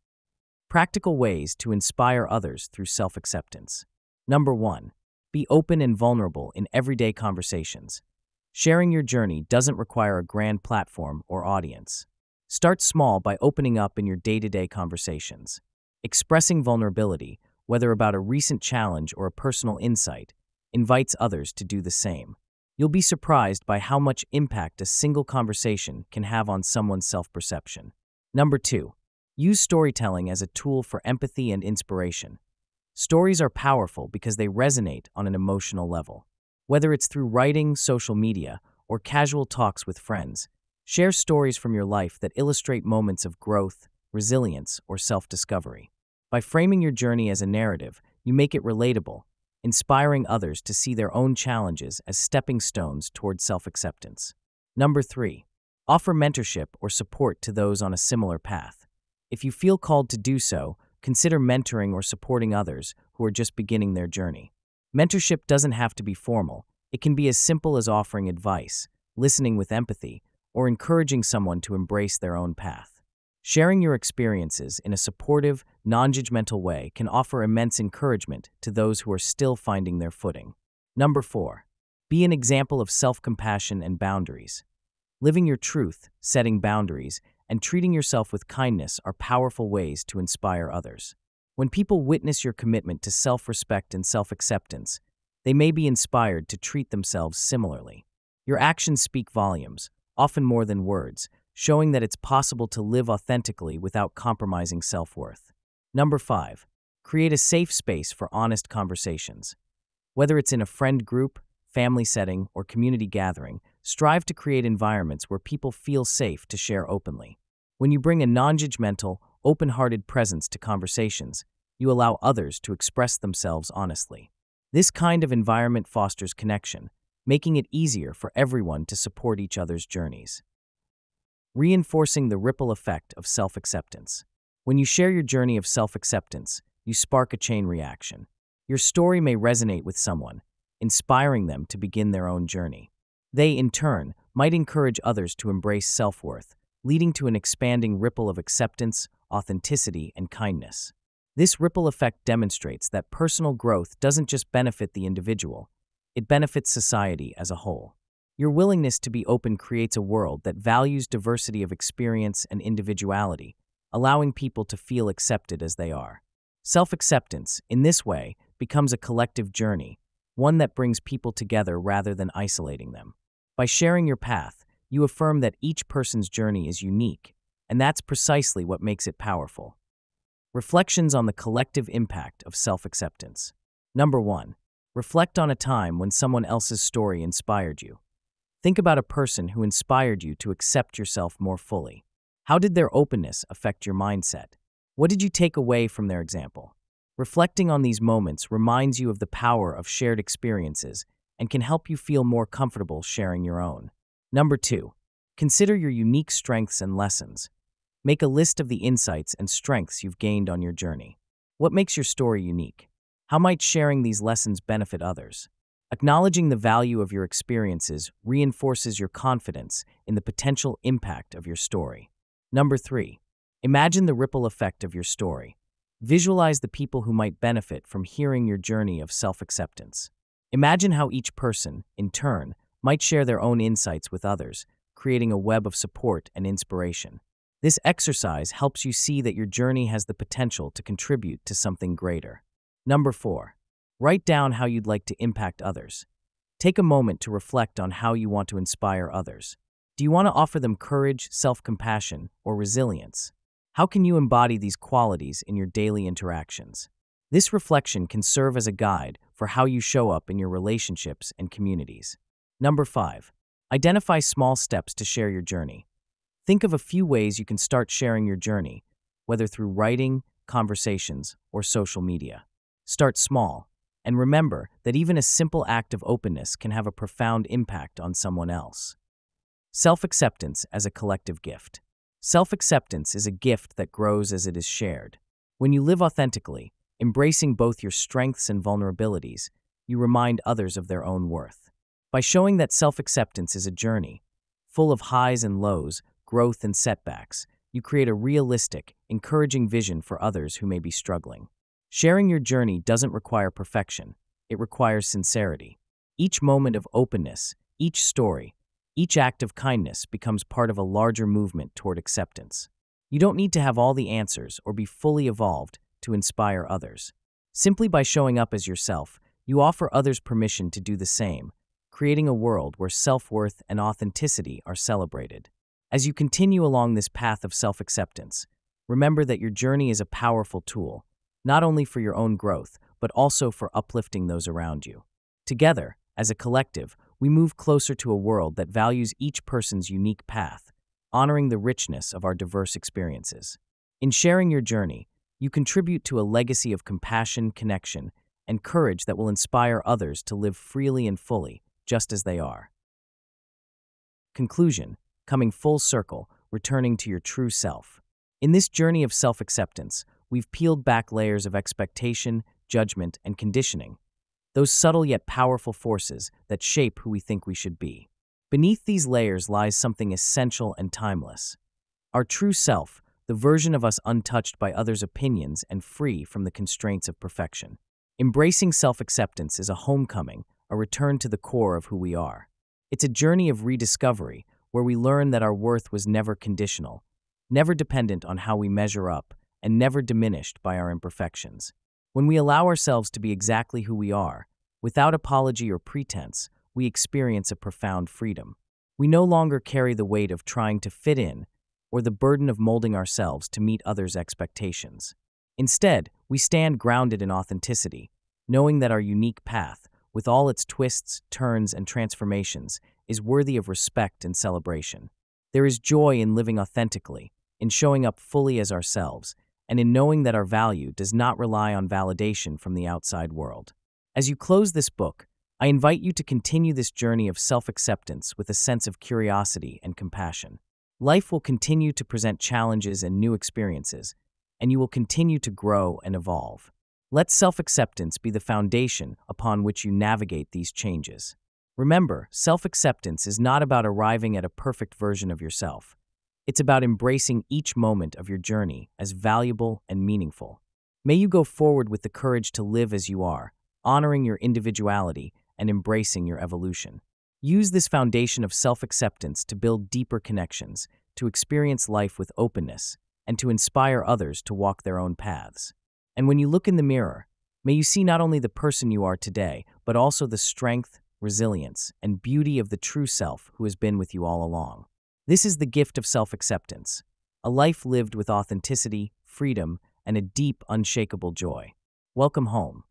Practical ways to inspire others through self acceptance. Number one, be open and vulnerable in everyday conversations. Sharing your journey doesn't require a grand platform or audience. Start small by opening up in your day to day conversations. Expressing vulnerability, whether about a recent challenge or a personal insight, invites others to do the same. You'll be surprised by how much impact a single conversation can have on someone's self perception. Number two, use storytelling as a tool for empathy and inspiration. Stories are powerful because they resonate on an emotional level. Whether it's through writing, social media, or casual talks with friends, share stories from your life that illustrate moments of growth, resilience, or self discovery. By framing your journey as a narrative, you make it relatable, inspiring others to see their own challenges as stepping stones toward self acceptance. Number three, offer mentorship or support to those on a similar path. If you feel called to do so, consider mentoring or supporting others who are just beginning their journey. Mentorship doesn't have to be formal, it can be as simple as offering advice, listening with empathy, or encouraging someone to embrace their own path. Sharing your experiences in a supportive, non judgmental way can offer immense encouragement to those who are still finding their footing. Number four, be an example of self compassion and boundaries. Living your truth, setting boundaries, and treating yourself with kindness are powerful ways to inspire others. When people witness your commitment to self respect and self acceptance, they may be inspired to treat themselves similarly. Your actions speak volumes, often more than words, showing that it's possible to live authentically without compromising self worth. Number five, create a safe space for honest conversations. Whether it's in a friend group, family setting, or community gathering, strive to create environments where people feel safe to share openly. When you bring a non judgmental, open hearted presence to conversations, you allow others to express themselves honestly. This kind of environment fosters connection, making it easier for everyone to support each other's journeys. Reinforcing the ripple effect of self acceptance. When you share your journey of self acceptance, you spark a chain reaction. Your story may resonate with someone, inspiring them to begin their own journey. They, in turn, might encourage others to embrace self worth, leading to an expanding ripple of acceptance, authenticity, and kindness. This ripple effect demonstrates that personal growth doesn't just benefit the individual, it benefits society as a whole. Your willingness to be open creates a world that values diversity of experience and individuality, allowing people to feel accepted as they are. Self acceptance, in this way, becomes a collective journey, one that brings people together rather than isolating them. By sharing your path, you affirm that each person's journey is unique, and that's precisely what makes it powerful. Reflections on the collective impact of self acceptance. Number one, reflect on a time when someone else's story inspired you. Think about a person who inspired you to accept yourself more fully. How did their openness affect your mindset? What did you take away from their example? Reflecting on these moments reminds you of the power of shared experiences and can help you feel more comfortable sharing your own. Number two, consider your unique strengths and lessons. Make a list of the insights and strengths you've gained on your journey. What makes your story unique? How might sharing these lessons benefit others? Acknowledging the value of your experiences reinforces your confidence in the potential impact of your story. Number three, imagine the ripple effect of your story. Visualize the people who might benefit from hearing your journey of self acceptance. Imagine how each person, in turn, might share their own insights with others, creating a web of support and inspiration. This exercise helps you see that your journey has the potential to contribute to something greater. Number four, write down how you'd like to impact others. Take a moment to reflect on how you want to inspire others. Do you want to offer them courage, self compassion, or resilience? How can you embody these qualities in your daily interactions? This reflection can serve as a guide for how you show up in your relationships and communities. Number five, identify small steps to share your journey. Think of a few ways you can start sharing your journey, whether through writing, conversations, or social media. Start small, and remember that even a simple act of openness can have a profound impact on someone else. Self acceptance as a collective gift. Self acceptance is a gift that grows as it is shared. When you live authentically, embracing both your strengths and vulnerabilities, you remind others of their own worth. By showing that self acceptance is a journey, full of highs and lows, growth and setbacks, you create a realistic, encouraging vision for others who may be struggling. Sharing your journey doesn't require perfection, it requires sincerity. Each moment of openness, each story, each act of kindness becomes part of a larger movement toward acceptance. You don't need to have all the answers or be fully evolved to inspire others. Simply by showing up as yourself, you offer others permission to do the same, creating a world where self worth and authenticity are celebrated. As you continue along this path of self acceptance, remember that your journey is a powerful tool, not only for your own growth, but also for uplifting those around you. Together, as a collective, we move closer to a world that values each person's unique path, honoring the richness of our diverse experiences. In sharing your journey, you contribute to a legacy of compassion, connection, and courage that will inspire others to live freely and fully, just as they are. Conclusion Coming full circle, returning to your true self. In this journey of self acceptance, we've peeled back layers of expectation, judgment, and conditioning, those subtle yet powerful forces that shape who we think we should be. Beneath these layers lies something essential and timeless our true self, the version of us untouched by others' opinions and free from the constraints of perfection. Embracing self acceptance is a homecoming, a return to the core of who we are. It's a journey of rediscovery where we learn that our worth was never conditional, never dependent on how we measure up, and never diminished by our imperfections. When we allow ourselves to be exactly who we are, without apology or pretense, we experience a profound freedom. We no longer carry the weight of trying to fit in or the burden of molding ourselves to meet others' expectations. Instead, we stand grounded in authenticity, knowing that our unique path, with all its twists, turns, and transformations, is worthy of respect and celebration. There is joy in living authentically, in showing up fully as ourselves, and in knowing that our value does not rely on validation from the outside world. As you close this book, I invite you to continue this journey of self acceptance with a sense of curiosity and compassion. Life will continue to present challenges and new experiences, and you will continue to grow and evolve. Let self acceptance be the foundation upon which you navigate these changes. Remember, self acceptance is not about arriving at a perfect version of yourself. It's about embracing each moment of your journey as valuable and meaningful. May you go forward with the courage to live as you are, honoring your individuality and embracing your evolution. Use this foundation of self acceptance to build deeper connections, to experience life with openness, and to inspire others to walk their own paths. And when you look in the mirror, may you see not only the person you are today, but also the strength, resilience, and beauty of the true self who has been with you all along. This is the gift of self acceptance, a life lived with authenticity, freedom, and a deep, unshakable joy. Welcome home.